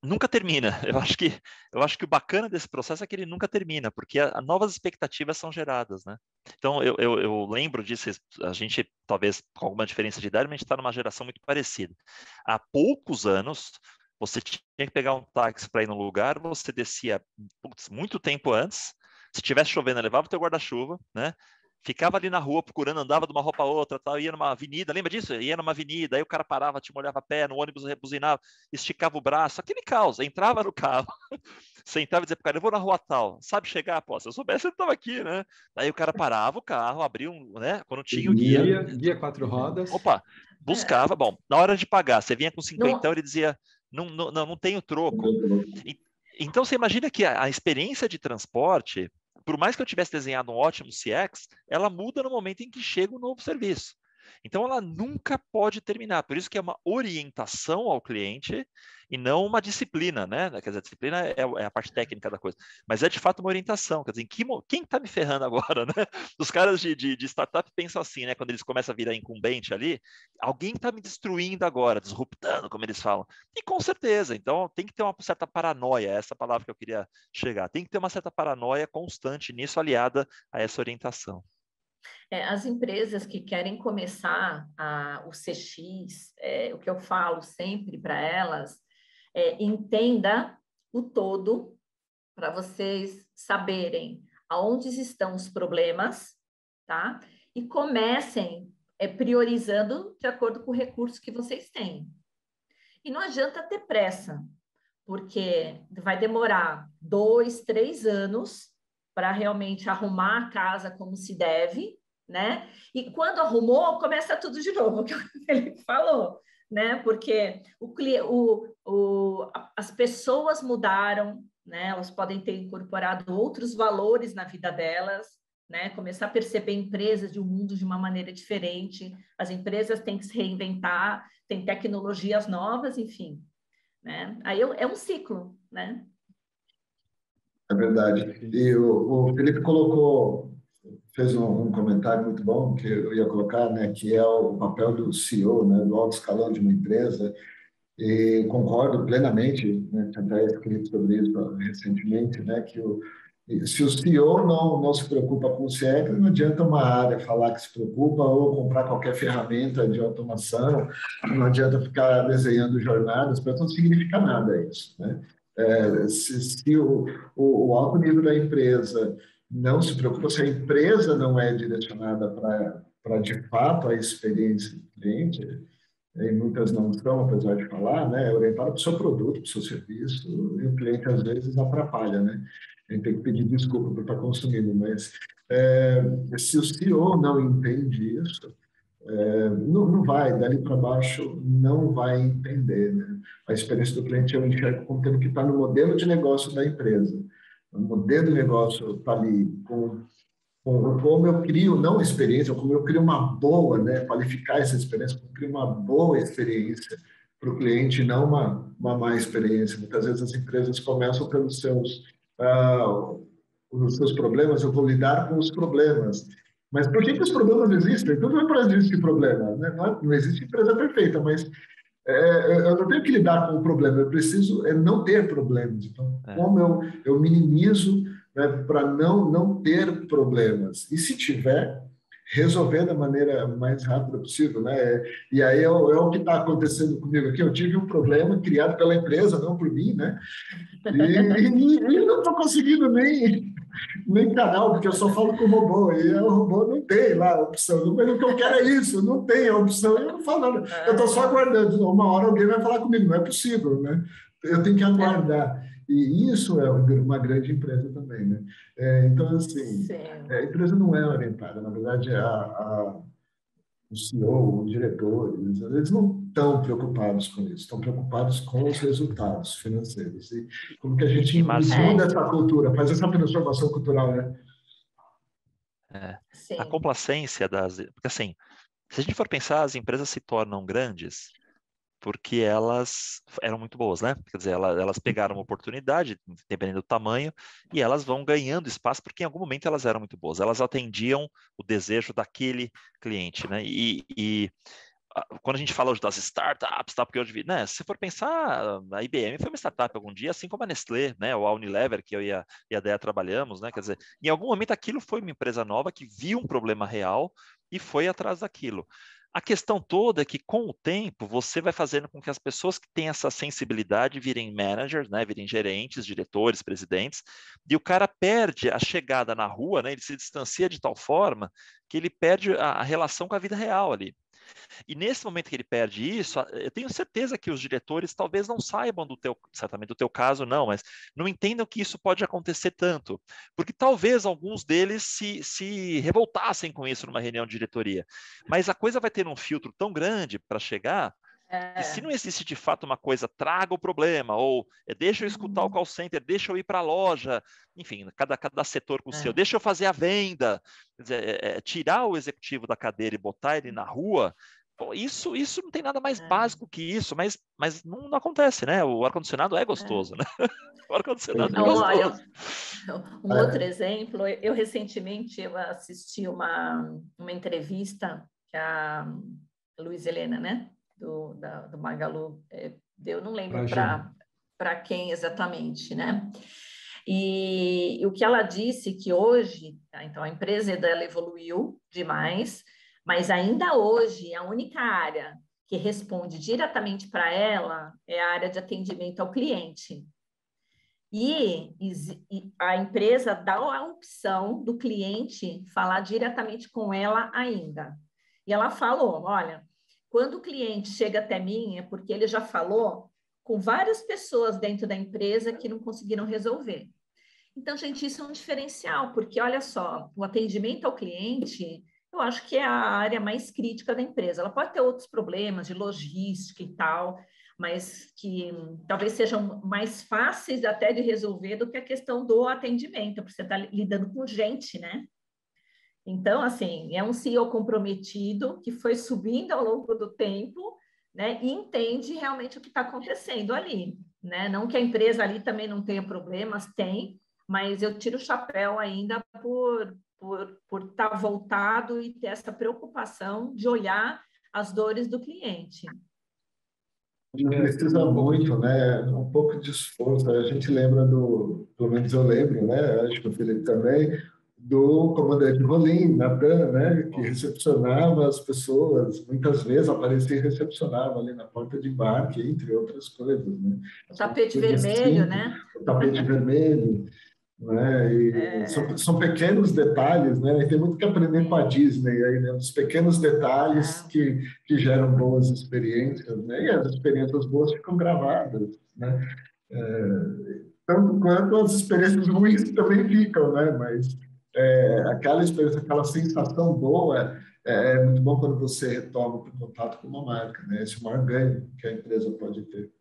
nunca termina. Eu acho que eu acho que o bacana desse processo é que ele nunca termina, porque a, a novas expectativas são geradas, né? Então eu, eu, eu, lembro disso. A gente talvez com alguma diferença de idade, mas a gente está numa geração muito parecida. Há poucos anos você tinha que pegar um táxi para ir no lugar, você descia putz, muito tempo antes. Se tivesse chovendo, levava o teu guarda-chuva, né? Ficava ali na rua procurando, andava de uma roupa a outra, tal, ia numa avenida, lembra disso? Ia numa avenida, aí o cara parava, te molhava a pé, no ônibus rebuzinava, esticava o braço, aquele caos, entrava no carro, sentava e dizia pro cara, eu vou na rua tal, sabe chegar? Pô, se eu soubesse, eu estava aqui, né? Aí o cara parava o carro, abria um, né? Quando tinha o guia. Guia, guia quatro rodas. Opa, buscava, bom, na hora de pagar, você vinha com 50, não... ele dizia, não, não, não tenho troco. Então, você imagina que a, a experiência de transporte, por mais que eu tivesse desenhado um ótimo CX, ela muda no momento em que chega o um novo serviço. Então, ela nunca pode terminar. Por isso que é uma orientação ao cliente e não uma disciplina, né? Quer dizer, a disciplina é, é, a parte técnica da coisa, mas é de fato uma orientação. Quer dizer, que, quem está me ferrando agora, né? Os caras de, de, de, startup pensam assim, né? Quando eles começam a virar incumbente ali, alguém está me destruindo agora, disruptando, como eles falam. E com certeza, então tem que ter uma certa paranoia, essa palavra que eu queria chegar. Tem que ter uma certa paranoia constante nisso, aliada a essa orientação. É, as empresas que querem começar a, o CX, é, o que eu falo sempre para elas, é, entenda o todo para vocês saberem aonde estão os problemas, tá? E comecem é, priorizando de acordo com o recurso que vocês têm. E não adianta ter pressa, porque vai demorar dois, três anos para realmente arrumar a casa como se deve, né? E quando arrumou, começa tudo de novo, que ele falou, né? Porque o, o, o, as pessoas mudaram, né? Elas podem ter incorporado outros valores na vida delas, né? Começar a perceber empresas de um mundo de uma maneira diferente. As empresas têm que se reinventar, tem tecnologias novas, enfim, né? Aí é um ciclo, né? É verdade. E o, o Felipe colocou fez um, um, comentário muito bom que eu ia colocar, né, que é o papel do CEO, né, do alto escalão de uma empresa, e concordo plenamente, né, até escrito sobre isso recentemente, né, que o, se o CEO não, não se preocupa com o CX, não adianta uma área falar que se preocupa ou comprar qualquer ferramenta de automação, não adianta ficar desenhando jornadas, para não significa nada isso. Né? É, se, se o, o, o alto nível da empresa não se preocupa se a empresa não é direcionada para, de fato, a experiência do cliente, e muitas não são, apesar de falar, né, é orientada para o seu produto, para o seu serviço, e o cliente às vezes atrapalha, né? A gente tem que pedir desculpa por estar consumindo, mas é, se o CEO não entende isso, é, não, não vai, dali para baixo, não vai entender, né? A experiência do cliente eu enxergo como tendo que estar no modelo de negócio da empresa o modelo de negócio está ali com, com, como eu crio, não experiência, como eu crio uma boa, né, qualificar essa experiência, como eu crio uma boa experiência para o cliente, não uma, uma má experiência. Muitas vezes as empresas começam pelos seus, ah, os seus problemas, eu vou lidar com os problemas. Mas por que, que os problemas existem? É para existir problema, né? não, é, não existe empresa perfeita, mas é, é, eu não tenho que lidar com o problema, eu preciso é não ter problemas. Então, é. como eu, eu minimizo né, para não, não ter problemas? E se tiver, resolver da maneira mais rápida possível, né? E aí é, o, é o que está acontecendo comigo aqui. Eu tive um problema criado pela empresa, não por mim, né? E, e, e não estou conseguindo nem nem canal, porque eu só falo com o robô, e o robô não tem lá a opção. Mas o que eu quero é isso, não tem a opção, eu não falo nada. Eu estou só aguardando. Uma hora alguém vai falar comigo, não é possível, né? Eu tenho que aguardar. E isso é uma grande empresa também, né? É, então, assim, é, a empresa não é orientada, na verdade, a, a, o CEO, os diretores, eles não estão preocupados com isso, estão preocupados com os resultados financeiros. E como que a gente muda essa cultura, faz essa transformação cultural, né? É. A complacência das... Porque, assim, se a gente for pensar, as empresas se tornam grandes porque elas eram muito boas, né? Quer dizer, elas, elas pegaram uma oportunidade, dependendo do tamanho, e elas vão ganhando espaço, porque em algum momento elas eram muito boas. Elas atendiam o desejo daquele cliente, né? E, e quando a gente fala hoje das startups, tá? Porque hoje, né? Se for pensar, a IBM foi uma startup algum dia, assim como a Nestlé, né? Ou a Unilever, que eu e a, e a Dea trabalhamos, né? Quer dizer, em algum momento aquilo foi uma empresa nova que viu um problema real e foi atrás daquilo. A questão toda é que, com o tempo, você vai fazendo com que as pessoas que têm essa sensibilidade virem managers, né, virem gerentes, diretores, presidentes, e o cara perde a chegada na rua, né, ele se distancia de tal forma que ele perde a, a relação com a vida real ali. E nesse momento que ele perde isso, eu tenho certeza que os diretores talvez não saibam do teu, certamente do teu caso não, mas não entendam que isso pode acontecer tanto, porque talvez alguns deles se, se revoltassem com isso numa reunião de diretoria. Mas a coisa vai ter um filtro tão grande para chegar é. E se não existe de fato uma coisa, traga o problema, ou é, deixa eu escutar uhum. o call center, deixa eu ir para a loja, enfim, cada, cada setor com o é. seu, deixa eu fazer a venda, dizer, é, é, tirar o executivo da cadeira e botar ele na rua, pô, isso, isso não tem nada mais é. básico que isso, mas, mas não, não acontece, né? O ar-condicionado é gostoso, né? O ar-condicionado é gostoso. Olha, um outro exemplo, eu recentemente eu assisti uma, uma entrevista que a Luiz Helena, né? Do, da, do Magalu é, deu, não lembro para quem exatamente, né? E, e, o que ela disse que hoje, tá, então a empresa dela evoluiu demais, mas ainda hoje a única área que responde diretamente para ela é a área de atendimento ao cliente. E, e a empresa dá a opção do cliente falar diretamente com ela ainda. E ela falou: olha, quando o cliente chega até mim, é porque ele já falou com várias pessoas dentro da empresa que não conseguiram resolver. Então, gente, isso é um diferencial, porque olha só, o atendimento ao cliente, eu acho que é a área mais crítica da empresa. Ela pode ter outros problemas de logística e tal, mas que talvez sejam mais fáceis até de resolver do que a questão do atendimento, porque você está lidando com gente, né? Então, assim, é um CEO comprometido que foi subindo ao longo do tempo, né, e entende realmente o que está acontecendo ali, né? Não que a empresa ali também não tenha problemas, tem, mas eu tiro o chapéu ainda por por por estar tá voltado e ter essa preocupação de olhar as dores do cliente. Precisa muito, né? Um pouco de esforço. A gente lembra do, pelo menos eu lembro, né? Acho que o Felipe também, do comandante Rolim, Natan, né, que recepcionava as pessoas, muitas vezes aparecia e recepcionava ali na porta de embarque, entre outras coisas. Né? O tapete vermelho, assim, né? O tapete vermelho. Né? É... são, são, pequenos detalhes, né? E tem muito que aprender com a Disney aí, né? Os pequenos detalhes é. que, que geram boas experiências, né? E as experiências boas ficam gravadas, né? É, tanto quanto as experiências ruins também ficam, né? Mas é, aquela experiência, aquela sensação boa, é, é, muito bom quando você retoma o contato com uma marca, né? Esse é o maior ganho que a empresa pode ter.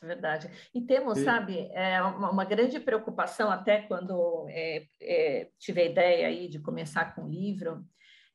Verdade. E temos, Sim. sabe, é uma, uma, grande preocupação, até quando é, é, tive a ideia aí de começar com o livro,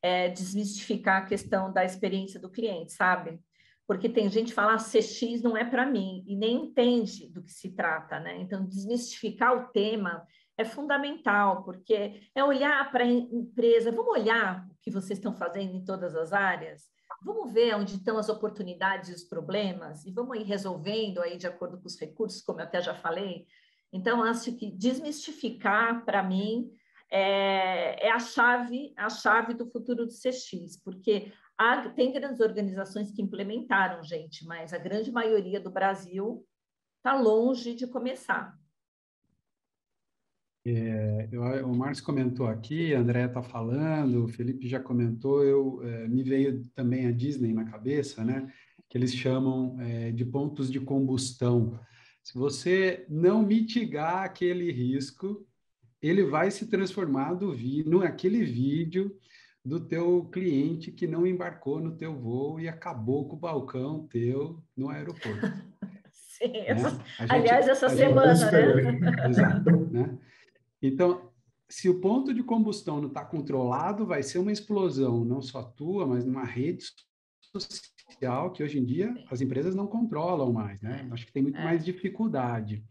é desmistificar a questão da experiência do cliente, sabe? Porque tem gente que fala, ah, CX não é para mim, e nem entende do que se trata, né? Então, desmistificar o tema é fundamental, porque é olhar para a empresa, vamos olhar o que vocês estão fazendo em todas as áreas, vamos ver onde estão as oportunidades e os problemas, e vamos ir resolvendo aí de acordo com os recursos, como eu até já falei. Então, acho que desmistificar, para mim, é, é a chave, a chave do futuro do CX, porque há, tem grandes organizações que implementaram, gente, mas a grande maioria do Brasil está longe de começar. É, eu, o Marcos comentou aqui, a André está falando, o Felipe já comentou, eu é, me veio também a Disney na cabeça, né? Que eles chamam é, de pontos de combustão. Se você não mitigar aquele risco, ele vai se transformar do vi, no aquele vídeo do teu cliente que não embarcou no teu voo e acabou com o balcão teu no aeroporto. Sim, né? essa, aliás, essa semana, gente... né? Exato, né? Então, se o ponto de combustão não está controlado, vai ser uma explosão, não só tua, mas numa rede social que hoje em dia as empresas não controlam mais, né? É. Acho que tem muito é. mais dificuldade.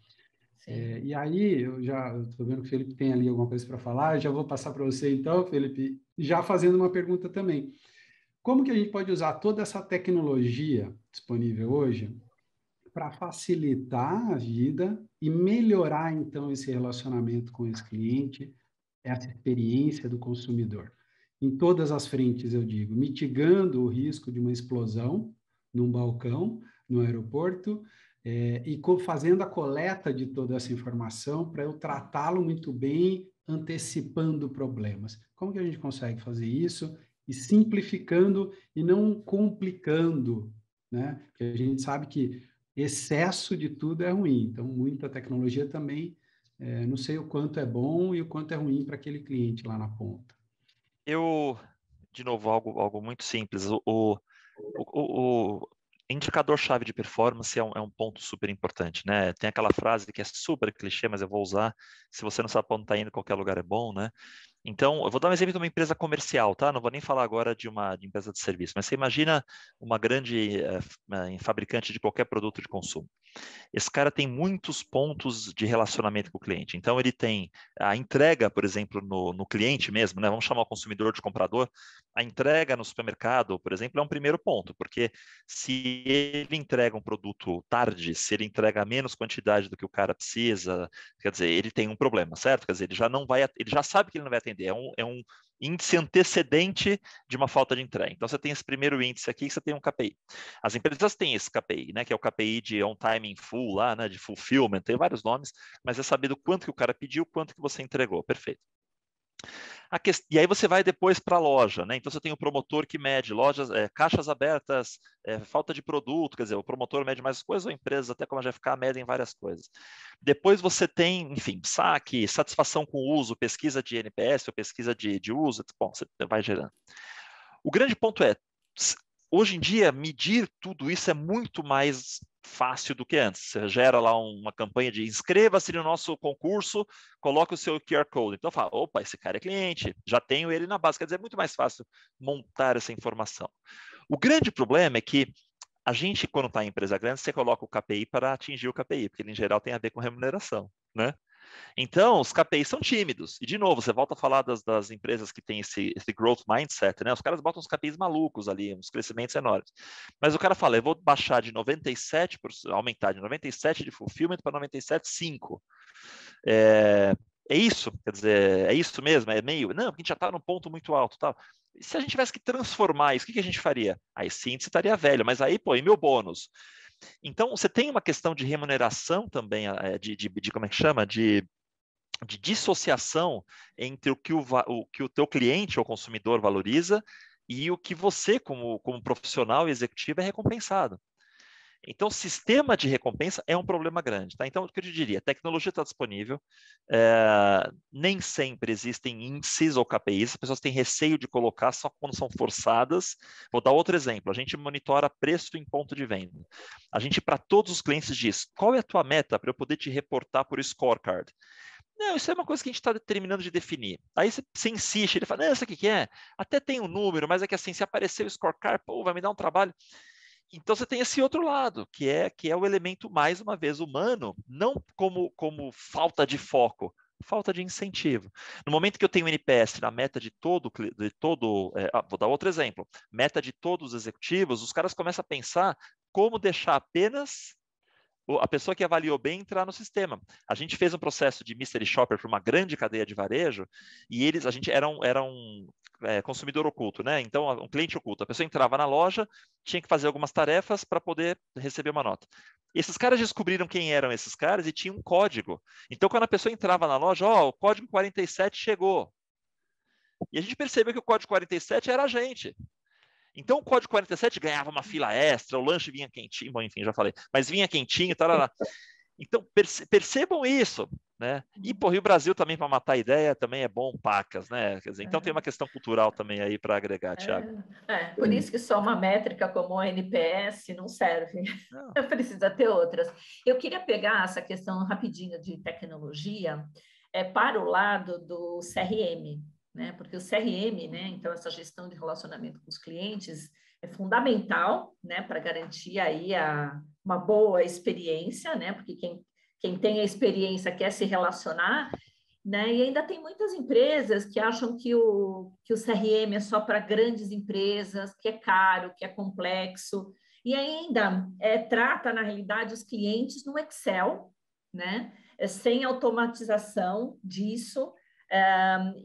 É, e aí, eu já estou vendo que o Felipe tem ali alguma coisa para falar, já vou passar para você então, Felipe, já fazendo uma pergunta também. Como que a gente pode usar toda essa tecnologia disponível hoje para facilitar a vida e melhorar, então, esse relacionamento com esse cliente, essa experiência do consumidor? Em todas as frentes, eu digo, mitigando o risco de uma explosão num balcão, no aeroporto, é, e fazendo a coleta de toda essa informação para eu tratá-lo muito bem, antecipando problemas. Como que a gente consegue fazer isso e simplificando e não complicando, né? Porque a gente sabe que excesso de tudo é ruim. Então, muita tecnologia também, é, não sei o quanto é bom e o quanto é ruim para aquele cliente lá na ponta. Eu, de novo, algo, algo muito simples. O, o, o, Indicador-chave de performance é um, é um, ponto super importante, né? Tem aquela frase que é super clichê, mas eu vou usar. Se você não sabe onde está indo, qualquer lugar é bom, né? Então, eu vou dar um exemplo de uma empresa comercial, tá? Não vou nem falar agora de uma de empresa de serviço, mas você imagina uma grande é, fabricante de qualquer produto de consumo. Esse cara tem muitos pontos de relacionamento com o cliente. Então, ele tem a entrega, por exemplo, no, no cliente mesmo, né? Vamos chamar o consumidor de comprador. A entrega no supermercado, por exemplo, é um primeiro ponto, porque se ele entrega um produto tarde, se ele entrega menos quantidade do que o cara precisa, quer dizer, ele tem um problema, certo? Quer dizer, ele já não vai, ele já sabe que ele não vai atender é um, é um índice antecedente de uma falta de entrega. Então, você tem esse primeiro índice aqui, você tem um KPI. As empresas têm esse KPI, né, que é o KPI de on time in full, lá, né, de fulfillment, tem vários nomes, mas é saber do quanto que o cara pediu, quanto que você entregou. Perfeito. Que... E aí você vai depois para a loja, né? Então você tem o promotor que mede lojas, é, caixas abertas, é, falta de produto, quer dizer, o promotor mede mais coisas, ou empresas, até como a GFK, medem várias coisas. Depois você tem, enfim, saque, satisfação com o uso, pesquisa de NPS ou pesquisa de, de uso, bom, você vai gerando. O grande ponto é, hoje em dia, medir tudo isso é muito mais fácil do que antes. Você gera lá uma campanha de inscreva-se no nosso concurso, coloque o seu QR Code. Então fala, opa, esse cara é cliente, já tenho ele na base. Quer dizer, é muito mais fácil montar essa informação. O grande problema é que a gente, quando está em empresa grande, você coloca o KPI para atingir o KPI, porque ele, em geral, tem a ver com remuneração, né? Então, os KPIs são tímidos. E, de novo, você volta a falar das, das empresas que têm esse, esse, growth mindset, né? Os caras botam uns KPIs malucos ali, uns crescimentos enormes. Mas o cara fala, eu vou baixar de 97, aumentar de 97 de fulfillment para 97,5. É, é isso? Quer dizer, é isso mesmo? É meio? Não, porque a gente já está num ponto muito alto. E se a gente tivesse que transformar isso, o que, que a gente faria? Aí sim, você estaria velho, mas aí, pô, e meu bônus? Então, você tem uma questão de remuneração também, eh, de, de, de como é que chama? De, de dissociação entre o que o, o que o teu cliente ou consumidor valoriza e o que você, como, como profissional e executivo, é recompensado. Então, sistema de recompensa é um problema grande. Tá? Então, o que eu te diria? A tecnologia está disponível, é, nem sempre existem índices ou KPIs, as pessoas têm receio de colocar só quando são forçadas. Vou dar outro exemplo: a gente monitora preço em ponto de venda. A gente, para todos os clientes, diz qual é a tua meta para eu poder te reportar por scorecard. Não, isso é uma coisa que a gente está terminando de definir. Aí você, você insiste, ele fala, não, isso aqui que é? Até tem um número, mas é que assim, se aparecer o scorecard, pô, vai me dar um trabalho. Então você tem esse outro lado, que é que é o elemento mais uma vez humano, não como como falta de foco, falta de incentivo. No momento que eu tenho o NPS na meta de todo, de todo é, ah, vou dar outro exemplo, meta de todos os executivos, os caras começam a pensar como deixar apenas a pessoa que avaliou bem entrar no sistema. A gente fez um processo de mystery shopper para uma grande cadeia de varejo e eles, a gente era um, era um é, consumidor oculto, né? Então, um cliente oculto. A pessoa entrava na loja, tinha que fazer algumas tarefas para poder receber uma nota. Esses caras descobriram quem eram esses caras e tinha um código. Então, quando a pessoa entrava na loja, ó, oh, o código 47 chegou. E a gente percebeu que o código 47 era a gente. Então o código 47 ganhava uma fila extra, o lanche vinha quentinho, bom, enfim, já falei, mas vinha quentinho, tarará. Então percebam isso, né? E por Rio Brasil também para matar a ideia também é bom pacas, né? Dizer, então tem uma questão cultural também aí para agregar, Tiago. É, é, por isso que só uma métrica como o NPS não serve. Não. Precisa ter outras. Eu queria pegar essa questão rapidinho de tecnologia é, para o lado do CRM, né? Porque o CRM, né? Então essa gestão de relacionamento com os clientes é fundamental, né? Para garantir aí a, uma boa experiência, né? Porque quem quem tem a experiência quer se relacionar, né? E ainda tem muitas empresas que acham que o que o CRM é só para grandes empresas, que é caro, que é complexo e ainda é, trata na realidade os clientes no Excel, né? É, sem automatização disso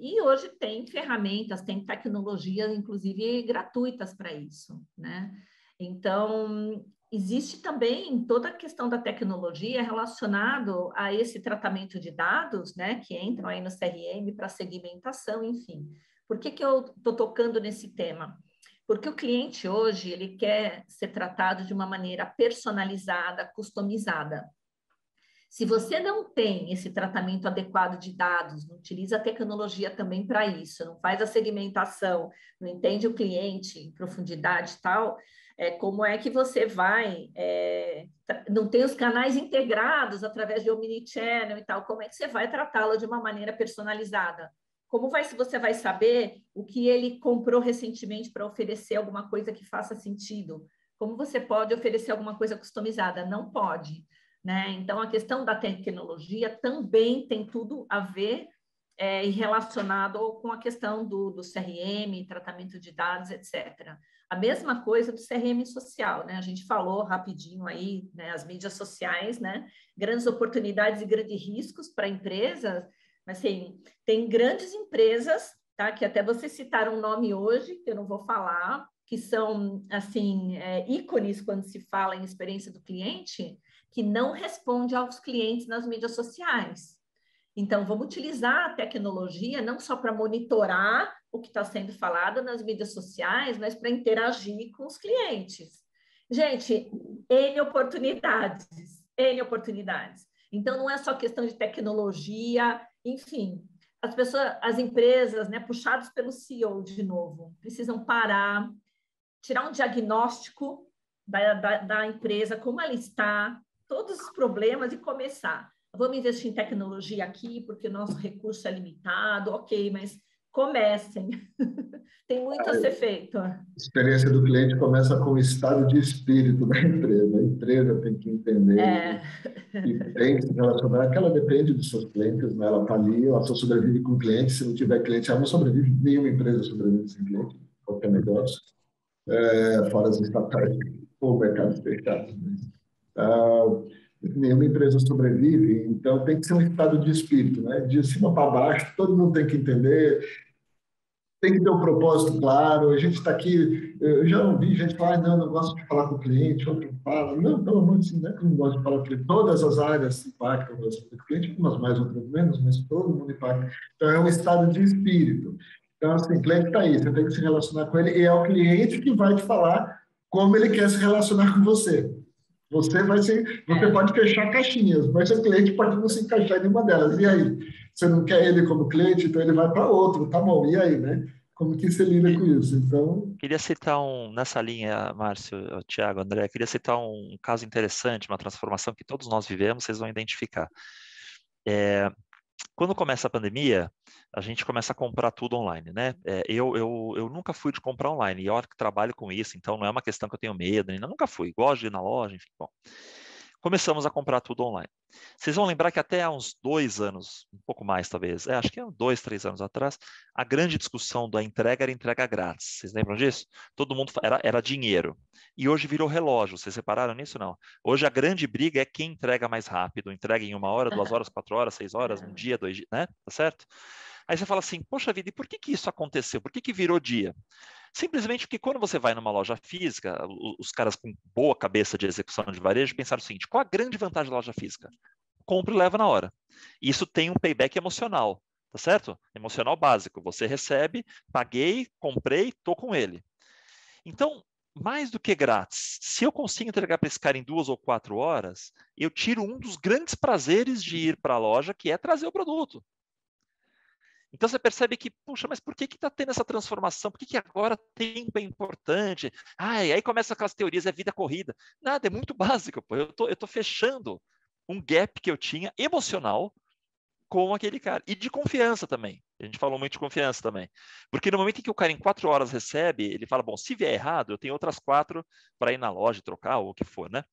e hoje tem ferramentas, tem tecnologias, inclusive gratuitas para isso, né? Então, existe também toda a questão da tecnologia relacionado a esse tratamento de dados, né, que entram aí no CRM para segmentação, enfim. Por que, que eu estou tocando nesse tema? Porque o cliente hoje ele quer ser tratado de uma maneira personalizada, customizada. Se você não tem esse tratamento adequado de dados, não utiliza a tecnologia também para isso, não faz a segmentação, não entende o cliente em profundidade e tal, é, como é que você vai, é, não tem os canais integrados através de omnichannel e tal, como é que você vai tratá-lo de uma maneira personalizada? Como vai, se você vai saber o que ele comprou recentemente para oferecer alguma coisa que faça sentido? Como você pode oferecer alguma coisa customizada? Não pode. Né? Então, a questão da tecnologia também tem tudo a ver é, relacionado com a questão do, do CRM, tratamento de dados, etc. A mesma coisa do CRM social, né? A gente falou rapidinho aí, né? As mídias sociais, né? Grandes oportunidades e grandes riscos para empresas, mas assim, tem grandes empresas, tá? Que até você citar um nome hoje, que eu não vou falar, que são, assim, é, ícones quando se fala em experiência do cliente, que não responde aos clientes nas mídias sociais. Então, vamos utilizar a tecnologia não só para monitorar o que está sendo falado nas mídias sociais, mas para interagir com os clientes. Gente, N oportunidades, N oportunidades. Então, não é só questão de tecnologia, enfim, as pessoas, as empresas, né, puxados pelo CEO de novo, precisam parar, tirar um diagnóstico da, da, da empresa, como ela está, todos os problemas e começar. Vamos investir em tecnologia aqui porque o nosso recurso é limitado, ok, mas comecem. Tem muito a ser feito. A experiência do cliente começa com o estado de espírito da empresa. A empresa tem que entender é. e tem que se relacionar, que ela depende dos seus clientes, né? ela está ali, ela só sobrevive com cliente, se não tiver cliente, ela não sobrevive, nenhuma empresa sobrevive sem cliente, qualquer negócio, é, fora as estatais ou mercados fechados. Né? Ah, nenhuma empresa sobrevive, então tem que ser um estado de espírito, né? De cima para baixo, todo mundo tem que entender, tem que ter um propósito claro. A gente está aqui, eu já ouvi gente falar, não, não gosto de falar com o cliente, outro fala, não, pelo amor de Deus, não é que não gosto de falar com o cliente. Todas as áreas impactam o cliente, algumas mais, outras menos, mas todo mundo impacta. Então é um estado de espírito. Então, assim, o cliente está aí, você tem que se relacionar com ele, e é o cliente que vai te falar como ele quer se relacionar com você. Você vai ser, você é. pode fechar caixinhas, mas seu cliente pode não se encaixar em nenhuma delas. E aí? Você não quer ele como cliente, então ele vai para outro, tá bom? E aí, né? Como que você lida com isso? Então, queria citar um nessa linha, Márcio, Tiago, André, queria citar um caso interessante, uma transformação que todos nós vivemos, vocês vão identificar. É, quando começa a pandemia, a gente começa a comprar tudo online, né? É, eu, eu, eu nunca fui de comprar online, e que trabalho com isso, então não é uma questão que eu tenho medo, ainda nunca fui, gosto de ir na loja, enfim, bom. Começamos a comprar tudo online. Vocês vão lembrar que até há uns dois anos, um pouco mais talvez, é, acho que há dois, três anos atrás, a grande discussão da entrega era entrega grátis. Vocês lembram disso? Todo mundo era, era dinheiro. E hoje virou relógio. Vocês separaram nisso? Não. Hoje a grande briga é quem entrega mais rápido. Entrega em uma hora, duas horas, quatro horas, seis horas, um dia, dois dias, né? Tá certo? Aí você fala assim, poxa vida, e por que, que isso aconteceu? Por que, que virou dia? Simplesmente porque quando você vai numa loja física, os caras com boa cabeça de execução de varejo pensaram o seguinte: qual a grande vantagem da loja física? Compre e leva na hora. Isso tem um payback emocional, tá certo? Emocional básico. Você recebe, paguei, comprei, tô com ele. Então, mais do que grátis, se eu consigo entregar para esse cara em duas ou quatro horas, eu tiro um dos grandes prazeres de ir para a loja, que é trazer o produto. Então você percebe que, puxa, mas por que está tendo essa transformação? Por que, que agora tempo é importante? Ah, e aí começam aquelas teorias, é vida corrida. Nada, é muito básico. Pô. Eu tô, estou fechando um gap que eu tinha emocional com aquele cara. E de confiança também. A gente falou muito de confiança também. Porque no momento em que o cara em quatro horas recebe, ele fala, bom, se vier errado, eu tenho outras quatro para ir na loja trocar ou o que for, né?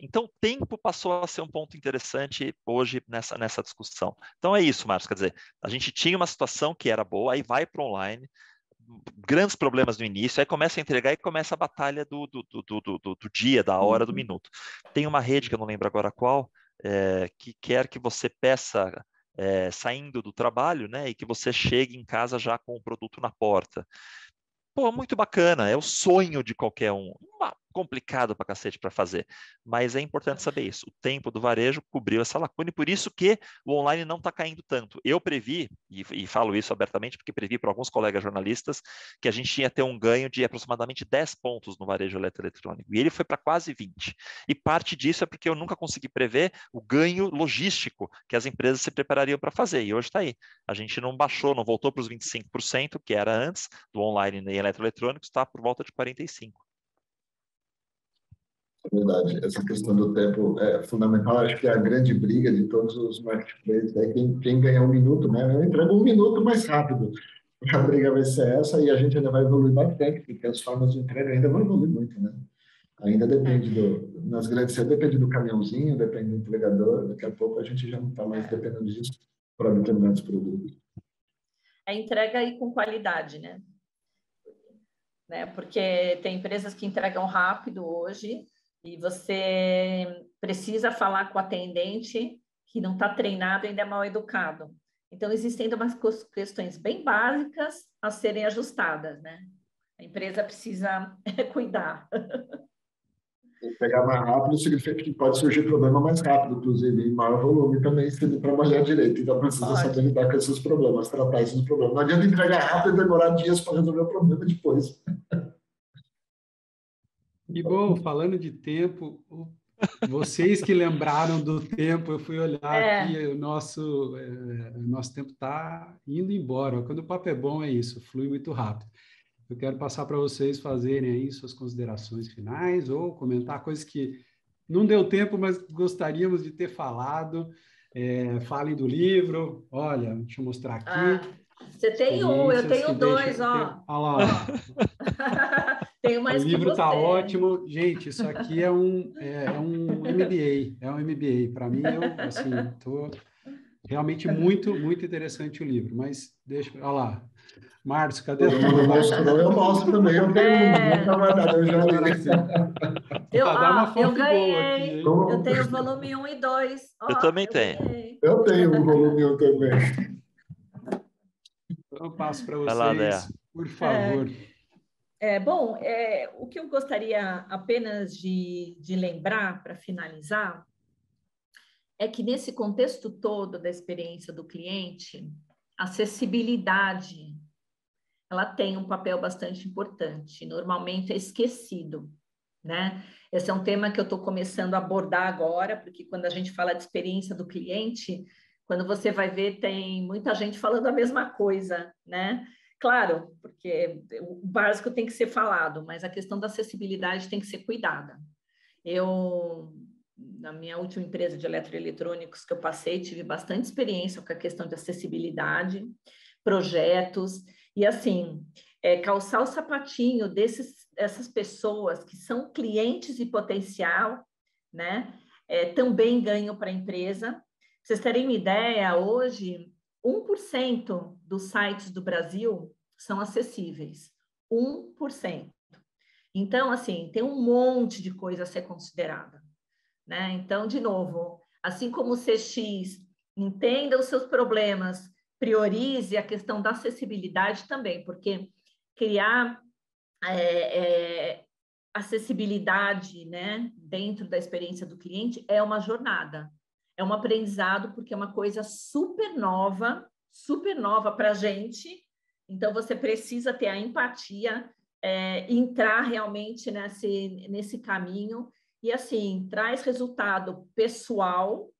Então, tempo passou a ser um ponto interessante hoje nessa, nessa discussão. Então, é isso, Marcos. Quer dizer, a gente tinha uma situação que era boa, aí vai para online, grandes problemas no início, aí começa a entregar e começa a batalha do, do, do, do, do dia, da hora, do uhum. minuto. Tem uma rede, que eu não lembro agora qual, é, que quer que você peça é, saindo do trabalho, né, e que você chegue em casa já com o produto na porta. Pô, muito bacana, é o sonho de qualquer um. Uma complicado para cacete para fazer, mas é importante saber isso. O tempo do varejo cobriu essa lacuna e por isso que o online não está caindo tanto. Eu previ, e, e, falo isso abertamente porque previ para alguns colegas jornalistas, que a gente ia ter um ganho de aproximadamente 10 pontos no varejo eletroeletrônico, e ele foi para quase 20. E parte disso é porque eu nunca consegui prever o ganho logístico que as empresas se preparariam para fazer, e hoje está aí. A gente não baixou, não voltou para os 25%, que era antes do online e eletroeletrônicos, está por volta de 45%. É verdade, essa questão do tempo é fundamental. Acho que é a grande briga de todos os marketplaces é quem, quem ganhar um minuto, né? Eu entrego um minuto mais rápido. A briga vai ser essa e a gente ainda vai evoluir bastante, porque as formas de entrega ainda vão evoluir muito, né? Ainda depende do. Nas grandes cidades, depende do caminhãozinho, depende do entregador. Daqui a pouco a gente já não está mais dependendo disso para determinados produtos. A entrega aí com qualidade, né? né? Porque tem empresas que entregam rápido hoje, e você precisa falar com o atendente que não está treinado ainda é mal educado. Então, existem umas questões bem básicas a serem ajustadas, né? A empresa precisa cuidar. Pegar mais rápido significa que pode surgir problema mais rápido, inclusive em maior volume também, se ele trabalhar direito. Então, precisa pode. saber lidar com esses problemas, tratar esses problemas. Não adianta entregar rápido e demorar dias para resolver o problema depois. E bom, falando de tempo, vocês que lembraram do tempo, eu fui olhar é. aqui, o nosso, é, o nosso tempo está indo embora. Quando o papo é bom, é isso, flui muito rápido. Eu quero passar para vocês fazerem aí suas considerações finais ou comentar coisas que não deu tempo, mas gostaríamos de ter falado. É, falem do livro. Olha, deixa eu mostrar aqui. Ah, você tem um, eu tenho dois, ó. Olha lá. Tenho mais o livro está ótimo. Gente, isso aqui é um, é, é um MBA. É um MBA. Para mim, eu assim, tô realmente muito, muito interessante o livro. Mas deixa, olha lá. Márcio, cadê eu, eu, mostro, eu mostro também, eu tenho é... um, eu já li. Eu, ah, eu ganhei, aqui, eu tenho o volume 1 e 2. eu também eu tenho. Ganhei. Eu tenho o volume 1 também. Então, eu passo para vocês, lá, por favor. É. É, bom, é, o que eu gostaria apenas de, de lembrar para finalizar é que nesse contexto todo da experiência do cliente, acessibilidade ela tem um papel bastante importante, normalmente é esquecido, né? Esse é um tema que eu estou começando a abordar agora, porque quando a gente fala de experiência do cliente, quando você vai ver, tem muita gente falando a mesma coisa, né? Claro, porque o básico tem que ser falado, mas a questão da acessibilidade tem que ser cuidada. Eu, na minha última empresa de eletroeletrônicos que eu passei, tive bastante experiência com a questão de acessibilidade, projetos, e assim, é, calçar o sapatinho desses, dessas pessoas que são clientes de potencial, né? é, também ganho para a empresa. Pra vocês terem uma ideia, hoje 1% dos sites do Brasil são acessíveis. 1%. Então, assim, tem um monte de coisa a ser considerada. Né? Então, de novo, assim como o CX entenda os seus problemas, priorize a questão da acessibilidade também, porque criar é, é, acessibilidade né, dentro da experiência do cliente é uma jornada, é um aprendizado, porque é uma coisa super nova, super nova para a gente. Então, você precisa ter a empatia, é, entrar realmente nesse, nesse caminho. E, assim, traz resultado pessoal,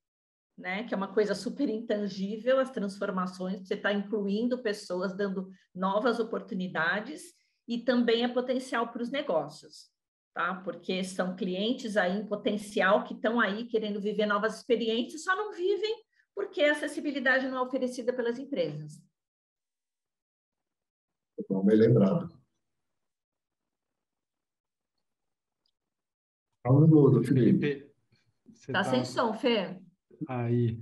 né, que é uma coisa super intangível, as transformações, você está incluindo pessoas, dando novas oportunidades. E também é potencial para os negócios tá? Porque são clientes aí em potencial que estão aí querendo viver novas experiências, só não vivem porque a acessibilidade não é oferecida pelas empresas. Bom, bem lembrado. Fala mudo, Felipe. Tá, tá sem som, Fê. Aí.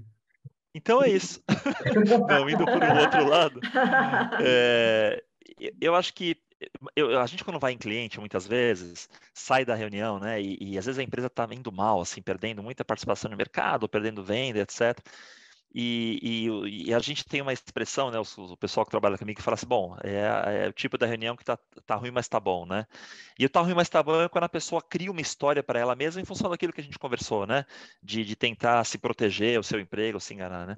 Então é isso. não, indo para o outro lado. É, eu acho que eu, a gente quando vai em cliente muitas vezes sai da reunião, né? E, e às vezes a empresa está indo mal, assim, perdendo muita participação no mercado, perdendo venda, etc. E, e, e, a gente tem uma expressão, né? O, o, pessoal que trabalha comigo que fala assim: bom, é, é o tipo da reunião que tá, tá ruim, mas tá bom, né? E o tá ruim, mas tá bom é quando a pessoa cria uma história para ela mesma em função daquilo que a gente conversou, né? De, de tentar se proteger, o seu emprego, se enganar, né?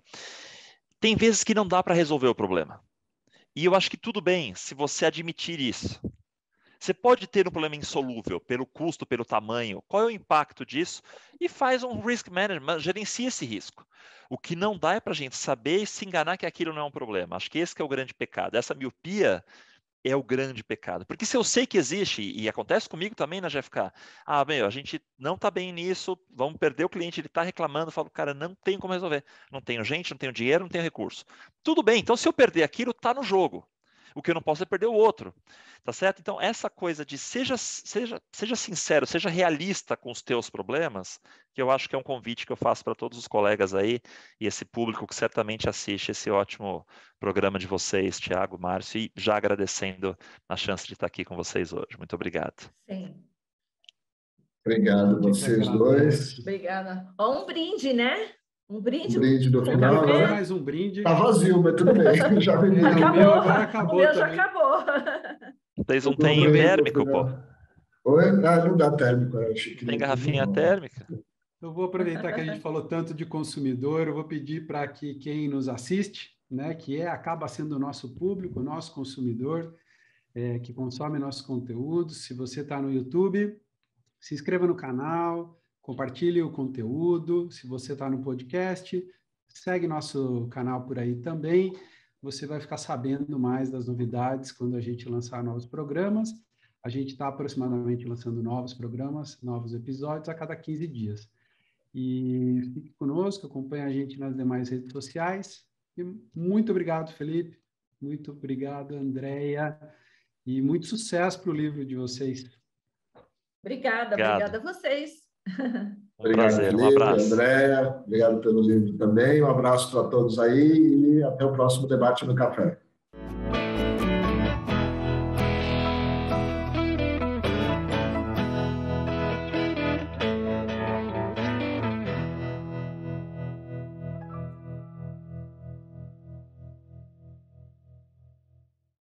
Tem vezes que não dá para resolver o problema. E eu acho que tudo bem se você admitir isso. Você pode ter um problema insolúvel pelo custo, pelo tamanho, qual é o impacto disso e faz um risk management, gerencia esse risco. O que não dá é para a gente saber e se enganar que aquilo não é um problema. Acho que esse que é o grande pecado. Essa miopia é o grande pecado. Porque se eu sei que existe, e acontece comigo também na GFK, ah, meu, a gente não está bem nisso, vamos perder o cliente, ele está reclamando, eu falo, cara, não tem como resolver. Não tenho gente, não tenho dinheiro, não tenho recurso. Tudo bem, então se eu perder aquilo, está no jogo. O que eu não posso é perder o outro, tá certo? Então, essa coisa de seja, seja, seja sincero, seja realista com os teus problemas, que eu acho que é um convite que eu faço para todos os colegas aí e esse público que certamente assiste esse ótimo programa de vocês, Tiago, Márcio, e já agradecendo a chance de estar aqui com vocês hoje. Muito obrigado. Sim. Obrigado vocês dois. Obrigada. Ó, um brinde, né? Um brinde. Um brinde do final, né? Mais um brinde. Tá vazio, mas tudo bem. Já acabou. O meu agora acabou. O meu já acabou. Vocês não têm térmico, pô? Oi? Ah, não dá térmico. Tem garrafinha não. térmica? Eu vou aproveitar que a gente falou tanto de consumidor, eu vou pedir para que quem nos assiste, né, que é acaba sendo o nosso público, o nosso consumidor, é, que consome nossos conteúdos. Se você está no YouTube, se inscreva no canal, compartilhe o conteúdo. Se você está no podcast, segue nosso canal por aí também. Você vai ficar sabendo mais das novidades quando a gente lançar novos programas. A gente está aproximadamente lançando novos programas, novos episódios a cada 15 dias. E fique conosco, acompanhe a gente nas demais redes sociais. E muito obrigado, Felipe. Muito obrigado, Andréia. E muito sucesso para o livro de vocês. Obrigada, obrigado. obrigada a vocês. Obrigado, prazer, Felipe, um abraço. Andréia, obrigado pelo livro também. Um abraço para todos aí e até o próximo debate no café.